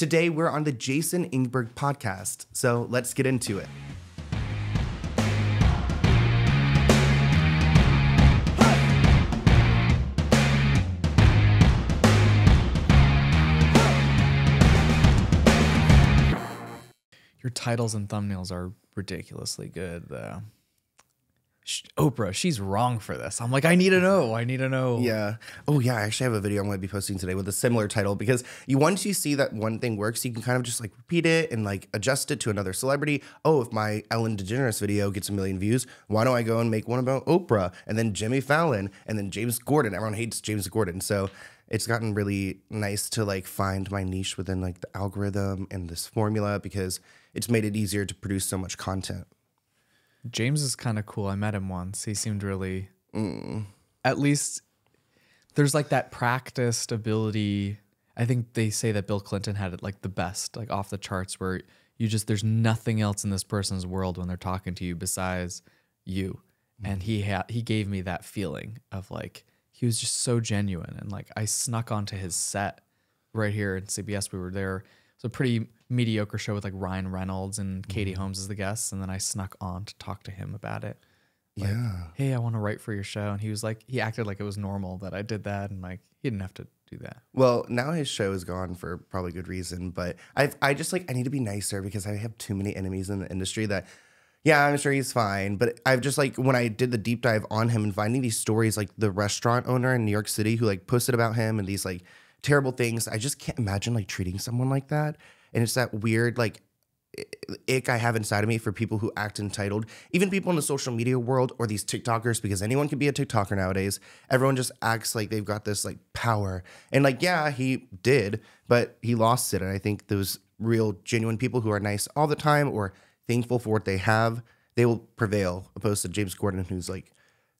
Today, we're on the Jason Ingber podcast. So let's get into it. Your titles and thumbnails are ridiculously good, though. Oprah, she's wrong for this. I'm like, I need to know. I need to know. Yeah. Oh, yeah. I actually have a video I'm going to be posting today with a similar title because you once you see that one thing works, you can kind of just like repeat it and like adjust it to another celebrity. Oh, if my Ellen DeGeneres video gets a million views, why don't I go and make one about Oprah and then Jimmy Fallon and then James Corden? Everyone hates James Corden, so it's gotten really nice to like find my niche within like the algorithm and this formula because it's made it easier to produce so much content. James is kind of cool. I met him once. He seemed really, Mm. at least, there's like that practiced ability. I think they say that Bill Clinton had it like the best, like off the charts, where you just, there's nothing else in this person's world when they're talking to you besides you. And he had, he gave me that feeling of like, he was just so genuine. And like, I snuck onto his set right here in CBS. We were there. It's a pretty mediocre show with like Ryan Reynolds and Katie mm-hmm. Holmes as the guests. And then I snuck on to talk to him about it. Like, yeah. Hey, I want to write for your show. And he was like, he acted like it was normal that I did that. And like, he didn't have to do that. Well, now his show is gone for probably good reason, but I I just like I need to be nicer because I have too many enemies in the industry that yeah, I'm sure he's fine, but I've just like when I did the deep dive on him and finding these stories like the restaurant owner in New York City who like posted about him and these like terrible things, I just can't imagine like treating someone like that. And it's that weird like ick I have inside of me for people who act entitled, even people in the social media world or these TikTokers, because anyone can be a TikToker nowadays. Everyone just acts like they've got this like power. And like, yeah, he did, but he lost it. And I think those real, genuine people who are nice all the time or thankful for what they have, they will prevail, opposed to James Corden, who's like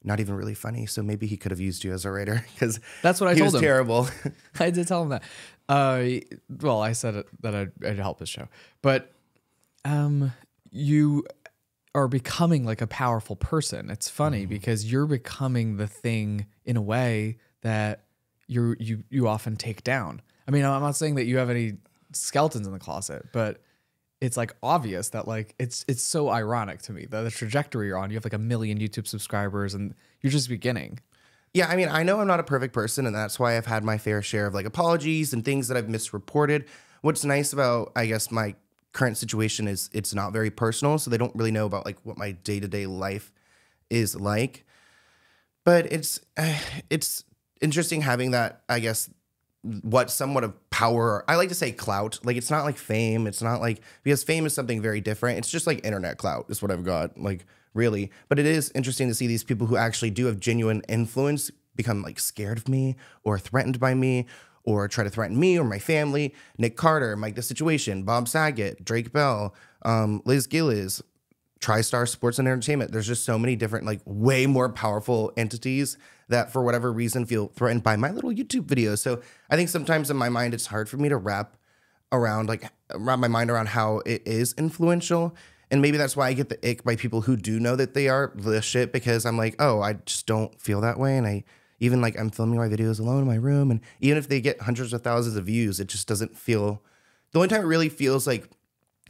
not even really funny. So maybe he could have used you as a writer because That's what I he told was him. terrible. I did tell him that. Uh, well, I said that I'd, I'd help his show, but um, you are becoming like a powerful person. It's funny because you're becoming the thing in a way that you you you often take down. I mean, I'm not saying that you have any skeletons in the closet, but it's like obvious that like it's it's so ironic to me that the trajectory you're on. You have like a million YouTube subscribers, and you're just beginning. Yeah, I mean, I know I'm not a perfect person, and that's why I've had my fair share of like apologies and things that I've misreported. What's nice about, I guess, my current situation is it's not very personal, so they don't really know about like what my day to day life is like. But it's it's interesting having that, I guess, what somewhat of power. I like to say clout. Like it's not like fame. It's not like because fame is something very different. It's just like internet clout is what I've got. Like really, but it is interesting to see these people who actually do have genuine influence become like scared of me or threatened by me or try to threaten me or my family. Nick Carter, Mike the Situation, Bob Saget, Drake Bell, um, Liz Gillies, TriStar Sports and Entertainment. There's just so many different, like, way more powerful entities that, for whatever reason, feel threatened by my little YouTube videos. So I think sometimes in my mind, it's hard for me to wrap around, like, wrap my mind around how it is influential. And maybe that's why I get the ick by people who do know that they are the shit because I'm like, oh, I just don't feel that way. And I, even like, I'm filming my videos alone in my room. And even if they get hundreds of thousands of views, it just doesn't feel, the only time it really feels like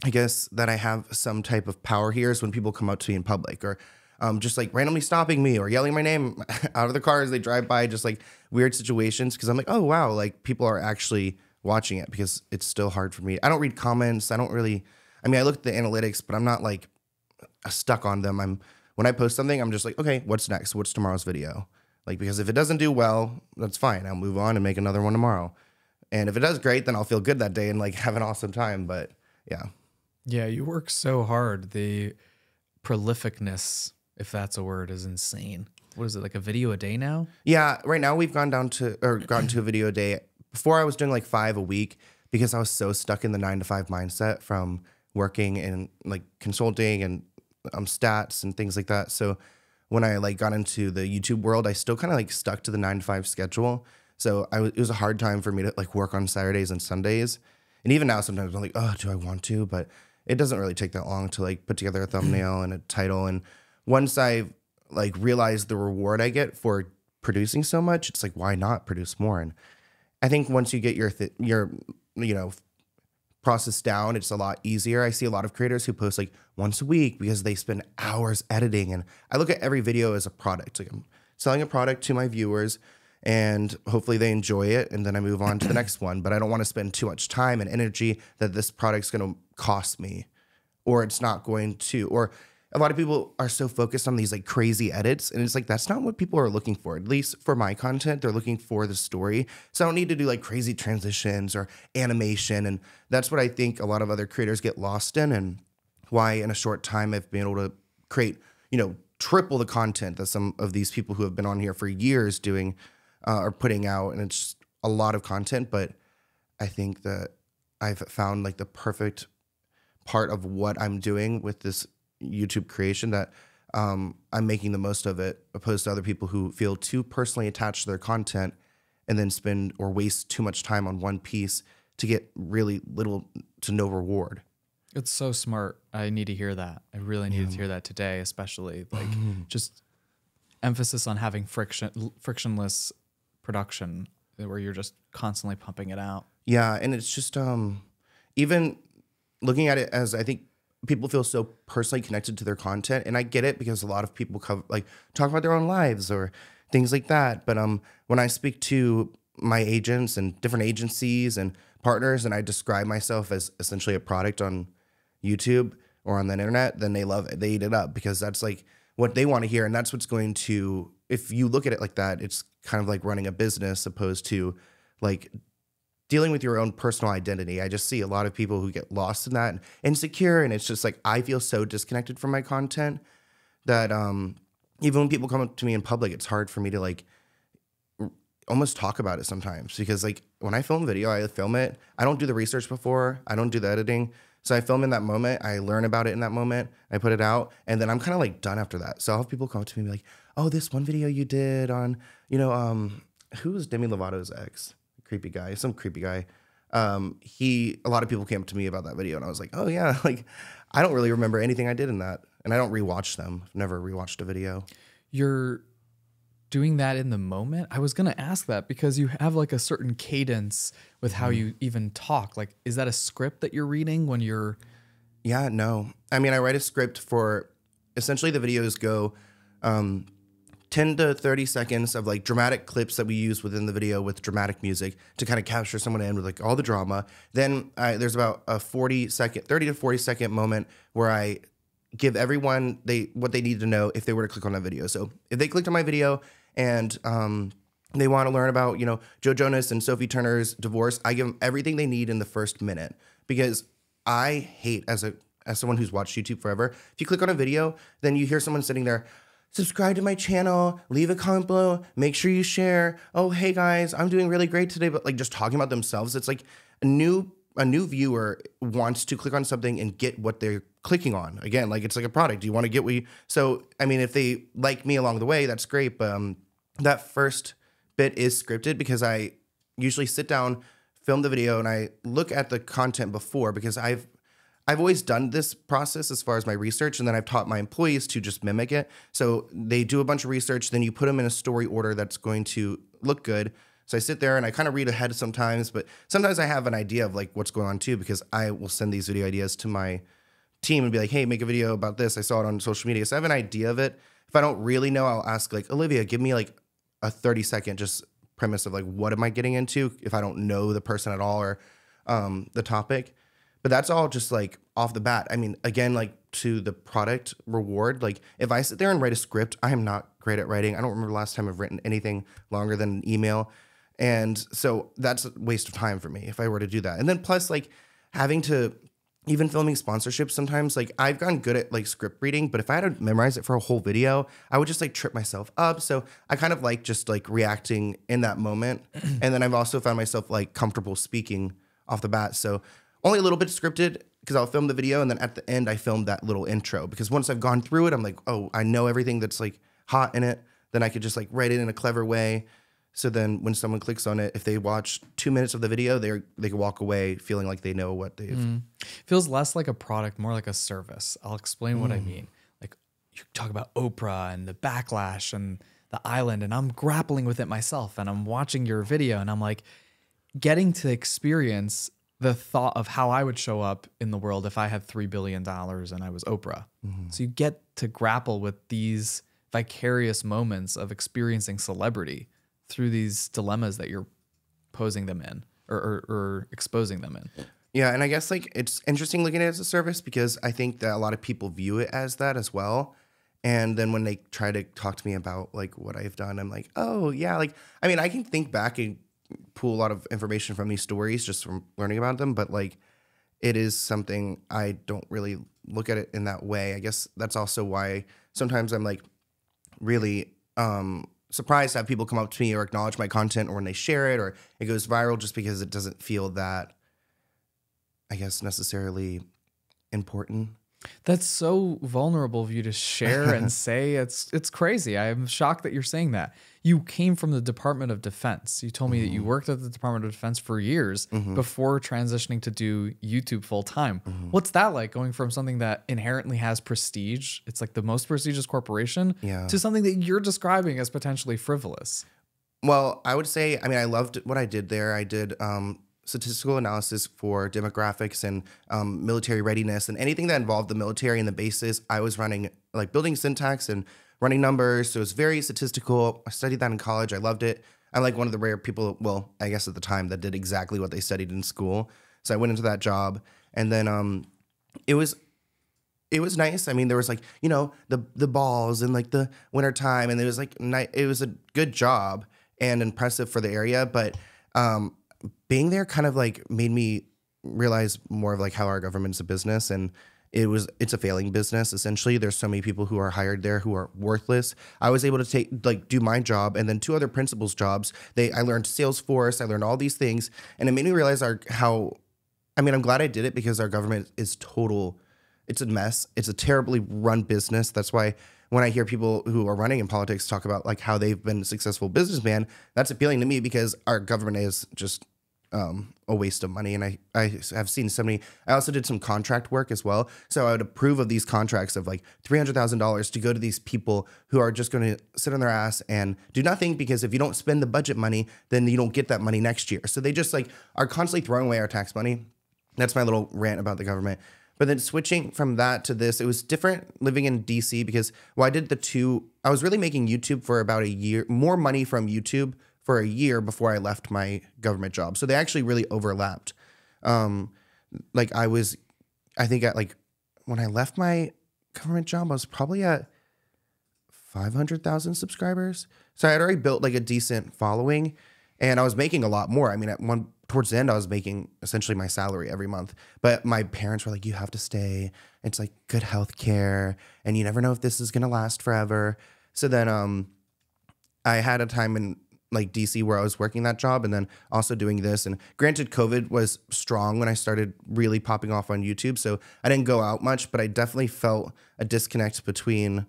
I guess that I have some type of power here is when people come up to me in public or um, just like randomly stopping me or yelling my name out of the car as they drive by, just like weird situations. Cause I'm like, oh, wow, like people are actually watching it because it's still hard for me. I don't read comments. I don't really, I mean, I look at the analytics, but I'm not like stuck on them. I'm, when I post something, I'm just like, okay, what's next? What's tomorrow's video? Like, because if it doesn't do well, that's fine. I'll move on and make another one tomorrow. And if it does great, then I'll feel good that day and like have an awesome time. But yeah. Yeah, you work so hard. The prolificness, if that's a word, is insane. What is it like a video a day now? Yeah, right now we've gone down to or gotten to a video a day. Before I was doing like five a week because I was so stuck in the nine to five mindset from working in like consulting and um stats and things like that. So when I like got into the YouTube world, I still kind of like stuck to the nine to five schedule. So it was a hard time for me to like work on Saturdays and Sundays. And even now, sometimes I'm like, oh, do I want to? But it doesn't really take that long to like put together a thumbnail and a title. And once I like realize the reward I get for producing so much, it's like, why not produce more? And I think once you get your th- your you know process down, it's a lot easier. I see a lot of creators who post like once a week because they spend hours editing. And I look at every video as a product. Like I'm selling a product to my viewers and hopefully they enjoy it and then I move on to the next one. But I don't want to spend too much time and energy that this product's going to cost me or it's not going to or a lot of people are so focused on these like crazy edits and it's like that's not what people are looking for at least for my content they're looking for the story so i don't need to do like crazy transitions or animation and that's what i think a lot of other creators get lost in and why in a short time i've been able to create you know triple the content that some of these people who have been on here for years doing uh, are putting out and it's a lot of content but i think that i've found like the perfect part of what i'm doing with this YouTube creation that um, I'm making the most of it, opposed to other people who feel too personally attached to their content and then spend or waste too much time on one piece to get really little to no reward. It's so smart. I need to hear that. I really needed yeah. to hear that today, especially like just emphasis on having friction frictionless production where you're just constantly pumping it out. Yeah, and it's just um even looking at it as I think people feel so personally connected to their content and i get it because a lot of people cover like talk about their own lives or things like that but um when i speak to my agents and different agencies and partners and i describe myself as essentially a product on youtube or on the internet then they love it they eat it up because that's like what they want to hear and that's what's going to if you look at it like that it's kind of like running a business opposed to like dealing with your own personal identity. I just see a lot of people who get lost in that and insecure. And it's just like, I feel so disconnected from my content that um, even when people come up to me in public, it's hard for me to like almost talk about it sometimes because like when I film video, I film it. I don't do the research before, I don't do the editing. So I film in that moment. I learn about it in that moment. I put it out, and then I'm kind of like done after that. So I'll have people come up to me and be like, "Oh, this one video you did on, you know, um, who was Demi Lovato's ex? creepy guy, some creepy guy. Um, he a lot of people came up to me about that video, and I was like, oh yeah, like I don't really remember anything I did in that, and I don't rewatch them. I've never rewatched a video. You're doing that in the moment. I was gonna ask that because you have like a certain cadence with how mm. you even talk. Like, is that a script that you're reading when you're? Yeah, no. I mean, I write a script for. Essentially, the videos go. Um, 10 to 30 seconds of like dramatic clips that we use within the video with dramatic music to kind of capture someone in with like all the drama. Then uh, there's about a 40 second, 30 to 40 second moment where I give everyone they what they need to know if they were to click on that video. So if they clicked on my video and um, they want to learn about you know Joe Jonas and Sophie Turner's divorce, I give them everything they need in the first minute because I hate as a as someone who's watched YouTube forever. If you click on a video, then you hear someone sitting there subscribe to my channel, leave a comment below, make sure you share. Oh, hey guys, I'm doing really great today, but like just talking about themselves, it's like a new a new viewer wants to click on something and get what they're clicking on. Again, like it's like a product. Do you want to get what you so I mean if they like me along the way, that's great. But um that first bit is scripted because I usually sit down, film the video, and I look at the content before because I've I've always done this process as far as my research, and then I've taught my employees to just mimic it. So they do a bunch of research, then you put them in a story order that's going to look good. So I sit there and I kind of read ahead sometimes, but sometimes I have an idea of like what's going on too, because I will send these video ideas to my team and be like, hey, make a video about this. I saw it on social media. So I have an idea of it. If I don't really know, I'll ask like, Olivia, give me like a 30 second just premise of like, what am I getting into if I don't know the person at all or um, the topic. But that's all just like off the bat. I mean, again, like to the product reward, like if I sit there and write a script, I am not great at writing. I don't remember last time I've written anything longer than an email. And so that's a waste of time for me if I were to do that. And then plus like having to even filming sponsorships sometimes like I've gotten good at like script reading, but if I had to memorize it for a whole video, I would just like trip myself up. So I kind of like just like reacting in that moment. and then I've also found myself like comfortable speaking off the bat. So only a little bit scripted because I'll film the video and then at the end I film that little intro because once I've gone through it, I'm like, oh, I know everything that's like hot in it. Then I could just like write it in a clever way. So then when someone clicks on it, if they watch two minutes of the video, they they can walk away feeling like they know what they've. Mm. Feels less like a product, more like a service. I'll explain mm. what I mm. mean. Like you talk about Oprah and the backlash and the island, and I'm grappling with it myself, and I'm watching your video, and I'm like, getting to experience the thought of how I would show up in the world if I had $3 billion and I was Oprah. Mm-hmm. So you get to grapple with these vicarious moments of experiencing celebrity through these dilemmas that you're posing them in or, or, or exposing them in. Yeah, and I guess like it's interesting looking at it as a service because I think that a lot of people view it as that as well. And then when they try to talk to me about like what I've done, I'm like, oh yeah, like I mean, I can think back and pull a lot of information from these stories just from learning about them, but like it is something I don't really look at it in that way. I guess that's also why sometimes I'm like really um surprised to have people come up to me or acknowledge my content or when they share it or it goes viral just because it doesn't feel that I guess necessarily important. That's so vulnerable of you to share and say. It's it's crazy. I'm shocked that you're saying that. You came from the Department of Defense. You told me that you mm-hmm. worked at the Department of Defense for years mm-hmm. before transitioning to do YouTube full time. Mm-hmm. What's that like going from something that inherently has prestige, it's like the most prestigious corporation, Yeah. to something that you're describing as potentially frivolous? Well, I would say, I mean, I loved what I did there. I did um, statistical analysis for demographics and um, military readiness and anything that involved the military and the bases. I was running like building syntax and running numbers. So it was very statistical. I studied that in college. I loved it. I'm like one of the rare people, well, I guess at the time, that did exactly what they studied in school. So I went into that job. And then um, it was it was nice. I mean, there was like you know the the balls and like the winter time, and it was like. It was a good job and impressive for the area, but um, being there kind of like made me realize more of like how our government's a business and it was it's a failing business essentially there's so many people who are hired there who are worthless i was able to take like do my job and then two other principals jobs they i learned salesforce i learned all these things and it made me realize our how i mean i'm glad i did it because our government is total it's a mess. It's a terribly run business. That's why when I hear people who are running in politics talk about like how they've been a successful businessman, that's appealing to me because our government is just um, a waste of money. And I, I have seen so many. I also did some contract work as well. So I would approve of these contracts of like three hundred thousand dollars to go to these people who are just going to sit on their ass and do nothing because if you don't spend the budget money, then you don't get that money next year. So they just like are constantly throwing away our tax money. That's my little rant about the government. But then switching from that to this, it was different living in DC because well, I did the two. I was really making YouTube for about a year, more money from YouTube for a year before I left my government job. So they actually really overlapped. Um, like I was, I think at like when I left my government job, I was probably at five hundred thousand subscribers. So I had already built like a decent following, and I was making a lot more. I mean, at one towards the end, I was making essentially my salary every month. But my parents were like, "You have to stay. It's like good health care, and you never know if this is gonna last forever." So then, um, I had a time in like DC where I was working that job and then also doing this. And granted, COVID was strong when I started really popping off on YouTube. So I didn't go out much, but I definitely felt a disconnect between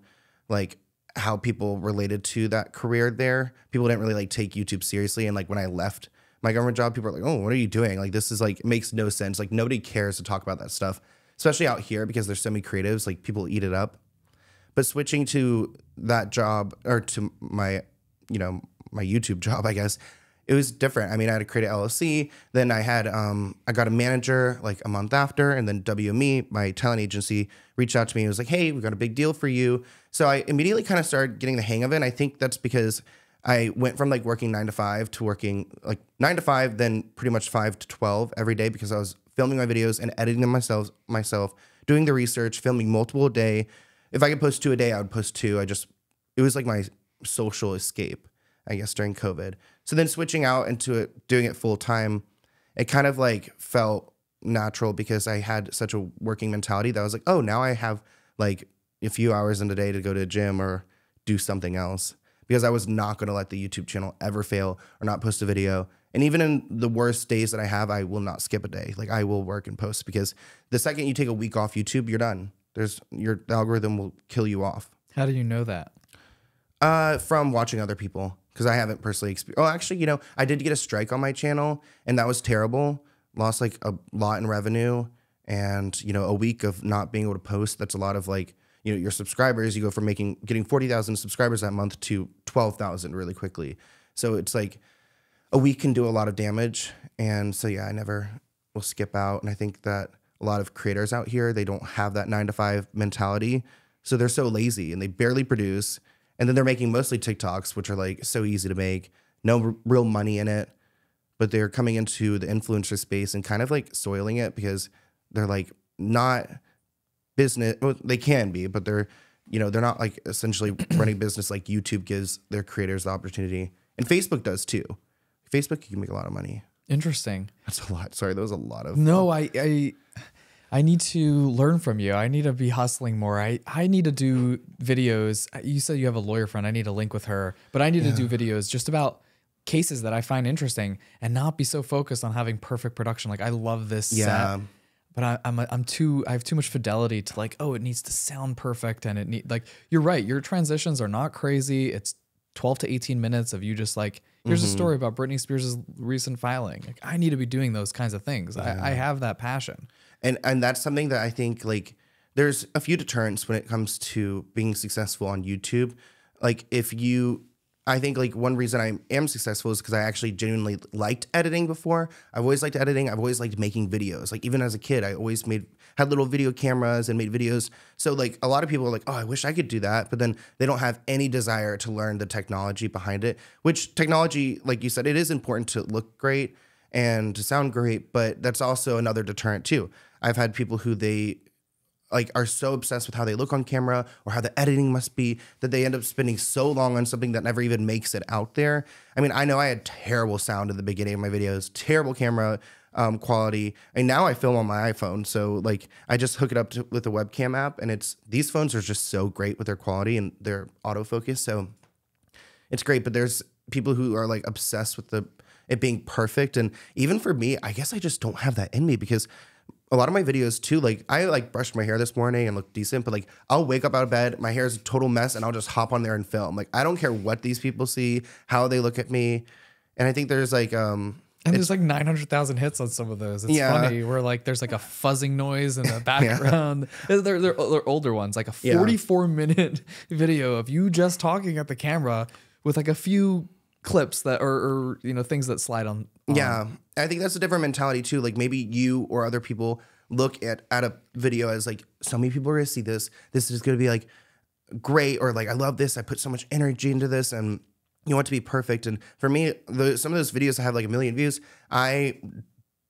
like how people related to that career there. People didn't really like take YouTube seriously. And like when I left my government job, people were like, oh, what are you doing? Like this is like, makes no sense. Like nobody cares to talk about that stuff, especially out here because there's so many creatives, like people eat it up. But switching to that job or to my, you know, my YouTube job, I guess, it was different. I mean, I had to create an LLC. Then I had, um, I got a manager like a month after, and then WME, my talent agency, reached out to me and was like, "Hey, we got a big deal for you." So I immediately kind of started getting the hang of it. And I think that's because I went from like working nine to five to working like nine to five, then pretty much five to twelve every day because I was filming my videos and editing them myself, myself, doing the research, filming multiple a day. If I could post two a day, I would post two. I just it was like my social escape, I guess, during COVID. So then switching out into it, doing it full time, it kind of like felt natural because I had such a working mentality that I was like, oh, now I have like a few hours in the day to go to a gym or do something else because I was not going to let the YouTube channel ever fail or not post a video. And even in the worst days that I have, I will not skip a day. Like I will work and post because the second you take a week off YouTube, you're done. There's your the algorithm will kill you off. How do you know that? Uh, from watching other people because I haven't personally experienced. Oh, actually, you know, I did get a strike on my channel, and that was terrible. Lost like a lot in revenue, and you know, a week of not being able to post. That's a lot of like, you know, your subscribers. You go from making getting forty thousand subscribers that month to twelve thousand really quickly. So it's like a week can do a lot of damage, and so yeah, I never, will skip out. And I think that a lot of creators out here, they don't have that nine to five mentality. So they're so lazy and they barely produce. And then they're making mostly TikToks, which are like so easy to make, no r- real money in it. But they're coming into the influencer space and kind of like soiling it because they're like not business. Well, they can be, but they're, you know, they're not like essentially running business like YouTube gives their creators the opportunity. And Facebook does too. Facebook, you can make a lot of money. Interesting. That's a lot. Sorry, that was a lot of. No, I, I I need to learn from you. I need to be hustling more. I, I need to do videos. You said you have a lawyer friend. I need to link with her, but I need to do videos just about cases that I find interesting and not be so focused on having perfect production. Like I love this Yeah. set, but I, I'm I'm too I have too much fidelity to like oh it needs to sound perfect and it need like you're right. Your transitions are not crazy. It's 12 to 18 minutes of you just like here's a mm-hmm. story about Britney Spears' recent filing. Like I need to be doing those kinds of things. I, I have that passion. And and that's something that I think like there's a few deterrents when it comes to being successful on YouTube. Like if you I think like one reason I am successful is because I actually genuinely liked editing before. I've always liked editing. I've always liked making videos. Like even as a kid, I always made had little video cameras and made videos. So like a lot of people are like, "Oh, I wish I could do that," but then they don't have any desire to learn the technology behind it. Which technology, like you said, it is important to look great and to sound great, but that's also another deterrent too. I've had people who they like are so obsessed with how they look on camera or how the editing must be that they end up spending so long on something that never even makes it out there. I mean, I know I had terrible sound at the beginning of my videos, terrible camera um, quality, and now I film on my iPhone. So like, I just hook it up to, with the webcam app, and it's these phones are just so great with their quality and their autofocus. So it's great, but there's people who are like obsessed with the it being perfect, and even for me, I guess I just don't have that in me because a lot of my videos too, like I like brushed my hair this morning and looked decent, but like I'll wake up out of bed, my hair is a total mess, and I'll just hop on there and film. Like I don't care what these people see, how they look at me, and I think there's like um And there's like 900,000 hits on some of those. It's Yeah. funny where like there's like a fuzzing noise in the background. they're, they're, they're older ones, like a Yeah. 44 minute video of you just talking at the camera with like a few clips that or, or you know things that slide on. on. Yeah, I think that's a different mentality too. Like maybe you or other people look at at a video as like so many people are gonna see this. This is gonna be like great, or like I love this. I put so much energy into this, and you want to be perfect. And for me, the, some of those videos that have like a million views, I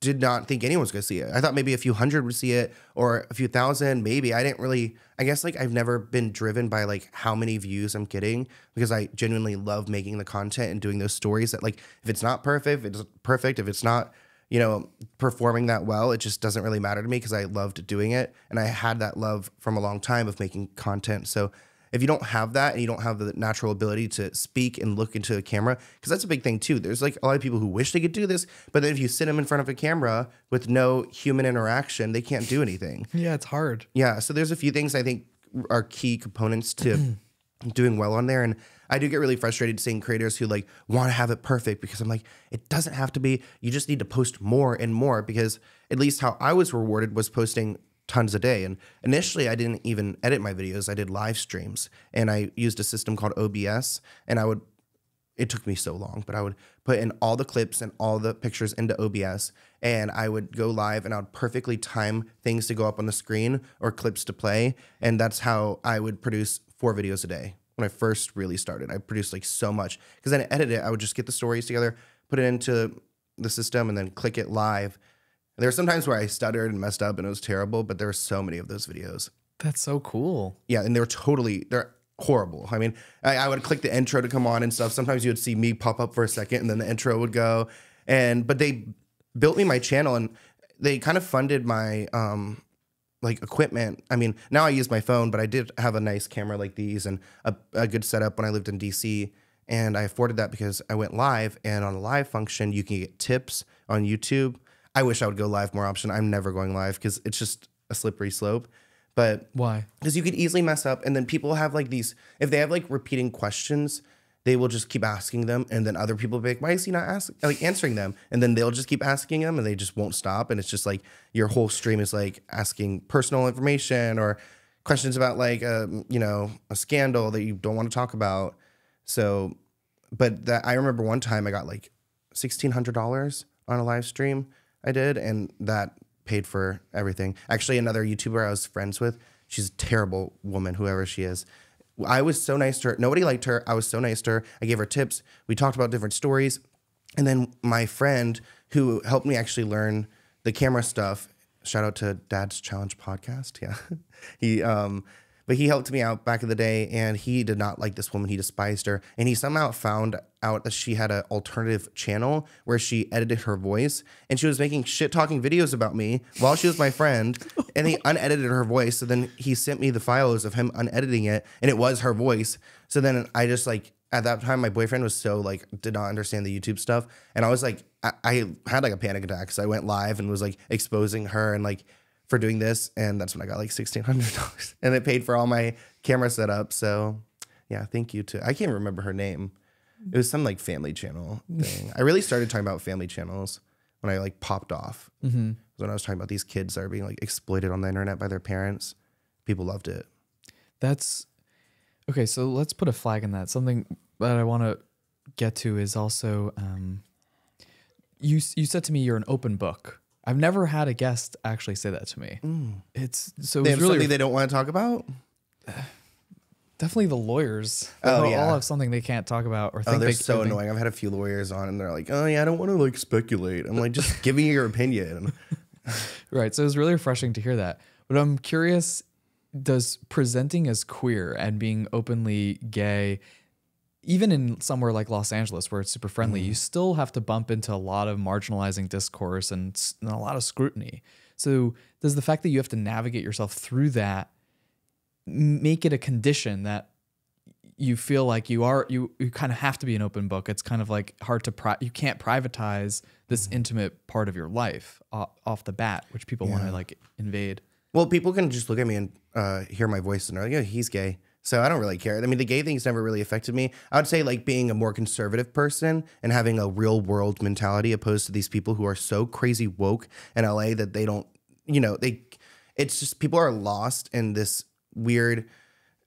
did not think anyone was gonna see it. I thought maybe a few hundred would see it, or a few thousand, maybe. I didn't really. I guess like I've never been driven by like how many views I'm getting because I genuinely love making the content and doing those stories that like if it's not perfect, if it's perfect, if it's not you know performing that well, it just doesn't really matter to me because I loved doing it and I had that love from a long time of making content. So if you don't have that and you don't have the natural ability to speak and look into a camera, because that's a big thing too. There's like a lot of people who wish they could do this, but then if you sit them in front of a camera with no human interaction, they can't do anything. Yeah, it's hard. Yeah, so there's a few things I think are key components to doing well on there, and I do get really frustrated seeing creators who like want to have it perfect because I'm like, it doesn't have to be. You just need to post more and more because at least how I was rewarded was posting tons a day. And initially, I didn't even edit my videos. I did live streams, and I used a system called OBS, and I would it took me so long, but I would put in all the clips and all the pictures into OBS and I would go live and I would perfectly time things to go up on the screen or clips to play. And that's how I would produce four videos a day. When I first really started, I produced like so much because then I edit it. I would just get the stories together, put it into the system, and then click it live. And There were some times where I stuttered and messed up and it was terrible, but there were so many of those videos. That's so cool. Yeah, and they were totally they're horrible. I mean, I, I would click the intro to come on and stuff. Sometimes you would see me pop up for a second, and then the intro would go. And but they built me my channel, and they kind of funded my um like equipment. I mean, now I use my phone, but I did have a nice camera like these and a, a good setup when I lived in DC. And I afforded that because I went live, and on a live function, you can get tips on YouTube. I wish I would go live more option. I'm never going live because it's just a slippery slope. But Why? because you could easily mess up and then people have like these if they have like repeating questions they will just keep asking them and then other people be like why is he not asking, like answering them and then they'll just keep asking them and they just won't stop and it's just like your whole stream is like asking personal information or questions about like um, you know a scandal that you don't want to talk about so but that i remember one time i got like $1600 on a live stream I did, and that paid for everything. Actually, another YouTuber I was friends with, she's a terrible woman, whoever she is. I was so nice to her. Nobody liked her. I was so nice to her. I gave her tips. We talked about different stories. And then my friend who helped me actually learn the camera stuff, shout out to Dad's Challenge podcast. Yeah. he um but he helped me out back in the day and he did not like this woman. He despised her. And he somehow found out that she had an alternative channel where she edited her voice and she was making shit talking videos about me while she was my friend. And he unedited her voice. So then he sent me the files of him unediting it and it was her voice. So then I just like at that time my boyfriend was so like did not understand the YouTube stuff. And I was like I, I had like a panic attack. So I went live and was like exposing her and like for doing this, and that's when I got like sixteen hundred dollars, and it paid for all my camera setup. So, yeah, thank you to I can't remember her name. It was some like family channel thing. I really started talking about family channels when I like popped off. Mm-hmm. When I was talking about these kids that are being like exploited on the internet by their parents, people loved it. That's okay. So let's put a flag in that. Something that I want to get to is also um, you. You said to me you're an open book. I've never had a guest actually say that to me. It's so Mm. They it's have really something they don't want to talk about. definitely the lawyers. Oh, yeah. all have something they can't talk about or think Oh, they're they so they- annoying. I've had a few lawyers on, and they're like, "Oh yeah, I don't want to like speculate." I'm like, "Just give me your opinion." Right. So it was really refreshing to hear that. But I'm curious does presenting as queer and being openly gay, even in somewhere like Los Angeles where it's super friendly, you still have to bump into a lot of marginalizing discourse and, and a lot of scrutiny. So does the fact that you have to navigate yourself through that make it a condition that you feel like you are you you kind of have to be an open book. It's kind of like hard to pri- you can't privatize this intimate part of your life off, off the bat, which people want to like invade. Well, people can just look at me and uh, hear my voice and they're like, yeah, he's gay. So I don't really care. I mean, the gay thing's never really affected me. I would say like being a more conservative person and having a real world mentality opposed to these people who are so crazy woke in LA that they don't, you know, they, it's just people are lost in this weird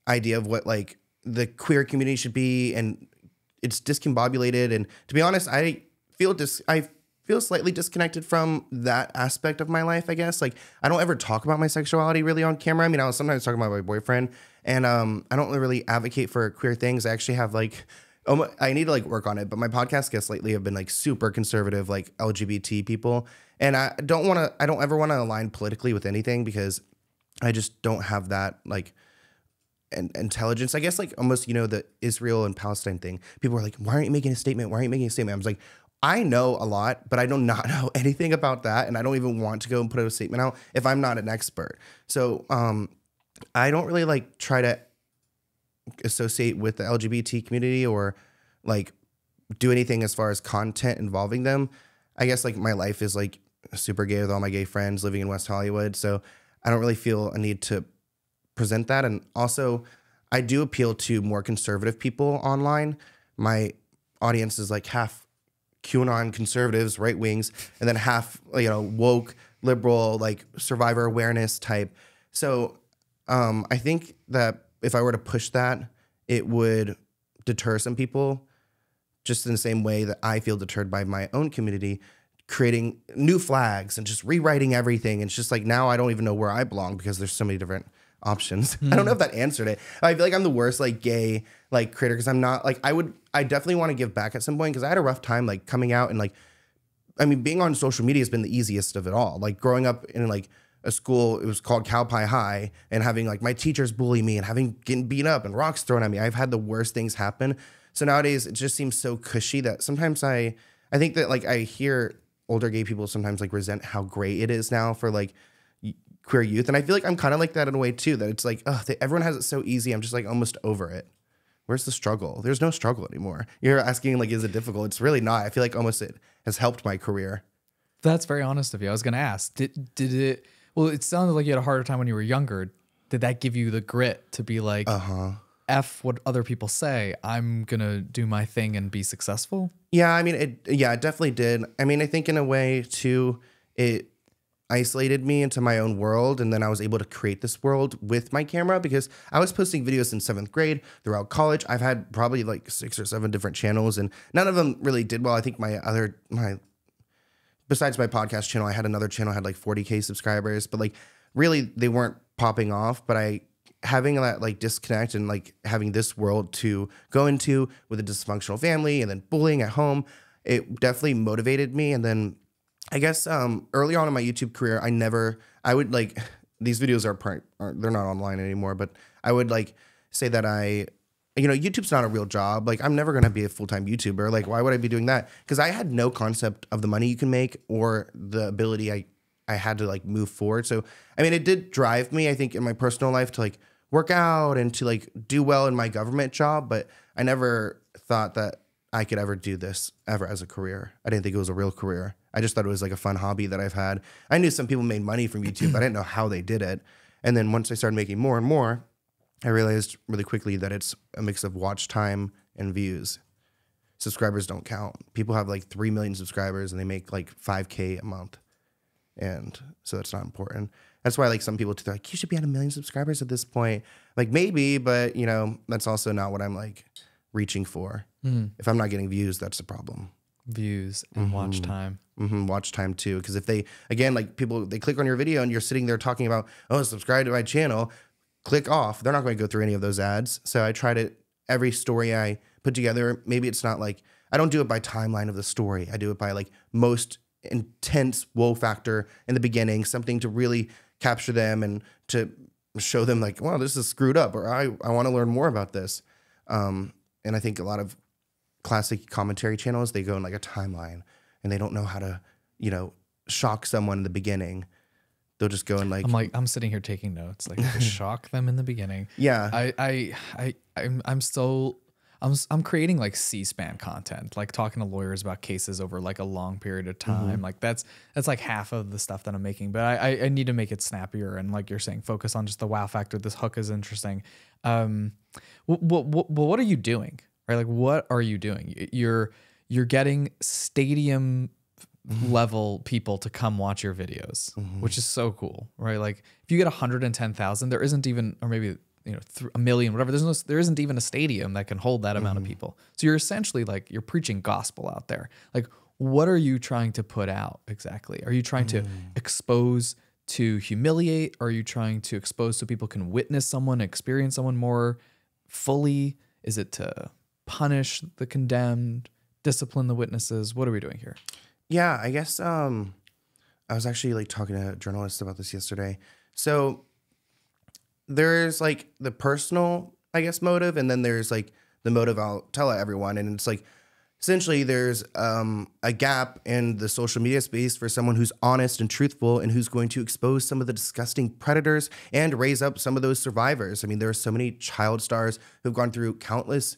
idea of what like the queer community should be and it's discombobulated and to be honest i feel dis i feel slightly disconnected from that aspect of my life i guess like i don't ever talk about my sexuality really on camera i mean i was sometimes talking about my boyfriend and um i don't really advocate for queer things i actually have like um, I need to like work on it, but my podcast guests lately have been like super conservative, like LGBT people, and I don't want to. I don't ever want to align politically with anything because I just don't have that like intelligence. I guess like almost you know the Israel and Palestine thing. People are like, why aren't you making a statement? Why aren't you making a statement? I was like, I know a lot, but I do not know anything about that, and I don't even want to go and put a statement out if I'm not an expert. So um, I don't really like try to associate with the LGBT community or like do anything as far as content involving them. I guess like my life is like super gay with all my gay friends living in West Hollywood, so I don't really feel a need to present that. And also, I do appeal to more conservative people online. My audience is like half QAnon conservatives, right wings, and then half you know woke liberal, like survivor awareness type. So um, I think that if I were to push that, it would deter some people, just in the same way that I feel deterred by my own community, creating new flags and just rewriting everything. And it's just like now I don't even know where I belong because there's so many different options. I don't know if that answered it. I feel like I'm the worst like gay like creator because I'm not like I would I definitely want to give back at some point because I had a rough time like coming out and like I mean being on social media has been the easiest of it all. Like growing up in like a school, it was called Cowpie High, and having like my teachers bully me and having getting beat up and rocks thrown at me. I've had the worst things happen. So nowadays it just seems so cushy that sometimes I I think that like I hear older gay people sometimes like resent how great it is now for like queer youth, and I feel like I'm kind of like that in a way too. That it's like, oh, everyone has it so easy. I'm just like almost over it. Where's the struggle? There's no struggle anymore. You're asking like, is it difficult? It's really not. I feel like almost it has helped my career. That's very honest of you. I was going to ask, did did it? Well, it sounded like you had a harder time when you were younger. Did that give you the grit to be like, Uh huh. f what other people say? I'm gonna do my thing and be successful. Yeah, I mean, it. Yeah, it definitely did. I mean, I think in a way too, it isolated me into my own world, and then I was able to create this world with my camera because I was posting videos in seventh grade throughout college. I've had probably like six or seven different channels, and none of them really did well. I think my other my besides my podcast channel, I had another channel had like 40k subscribers, but like really they weren't popping off. But I having that like disconnect and like having this world to go into with a dysfunctional family and then bullying at home, it definitely motivated me. And then I guess um early on in my YouTube career, I never I would like these videos are part aren't they're not online anymore, but I would like say that I you know, YouTube's not a real job. Like, I'm never to be a full time YouTuber. Like, why would I be doing that? Because I had no concept of the money you can make or the ability I, I had to like move forward. So, I mean, it did drive me, I think, in my personal life to like work out and to like do well in my government job. But I never thought that I could ever do this ever as a career. I didn't think it was a real career. I just thought it was like a fun hobby that I've had. I knew some people made money from YouTube, but I didn't know how they did it. And then once I started making more and more, I realized really quickly that it's a mix of watch time and views. Subscribers don't count. People have like 3 million subscribers and they make like 5K a month. And so that's not important. That's why like some people they're like, you should be at a million subscribers at this point. Like maybe, but you know, that's also not what I'm like reaching for. Hmm. If I'm not getting views, that's the problem. Views and watch time. hmm watch time too. Because if they, again, like people, they click on your video and you're sitting there talking about, oh, subscribe to my channel, click off. They're not going to go through any of those ads. So I try to, every story I put together, maybe it's not like, I don't do it by timeline of the story. I do it by like most intense woe factor in the beginning, something to really capture them and to show them like, wow, this is screwed up, or I, I want to learn more about this. Um, and I think a lot of classic commentary channels, they go in like a timeline and they don't know how to, you know, shock someone in the beginning. They'll just go and like, I'm like, I'm sitting here taking notes, like shock them in the beginning. yeah, I, I, I, I'm, I'm still, I'm, I'm creating like C-SPAN content, like talking to lawyers about cases over like a long period of time. Like that's, that's like half of the stuff that I'm making, but I, I, I need to make it snappier and like you're saying, focus on just the wow factor. This hook is interesting. Um, what, what, what, what are you doing? Right? Like, what are you doing? You're, you're getting stadium mm-hmm. level people to come watch your videos, mm-hmm. which is so cool, right? Like if you get 110,000, there isn't even, or maybe you know, th- a million, whatever. There's no, there isn't even a stadium that can hold that amount of mm-hmm. people. So you're essentially like you're preaching gospel out there. Like, what are you trying to put out exactly? Are you trying to mm. expose to humiliate? Are you trying to expose so people can witness someone, experience someone more fully? Is it to punish the condemned, discipline the witnesses? What are we doing here? yeah. I guess um, I was actually like talking to journalists about this yesterday. So there's like the personal, I guess, motive, and then there's like the motive I'll tell everyone, and it's like essentially there's um, a gap in the social media space for someone who's honest and truthful and who's going to expose some of the disgusting predators and raise up some of those survivors. I mean, there are so many child stars who've gone through countless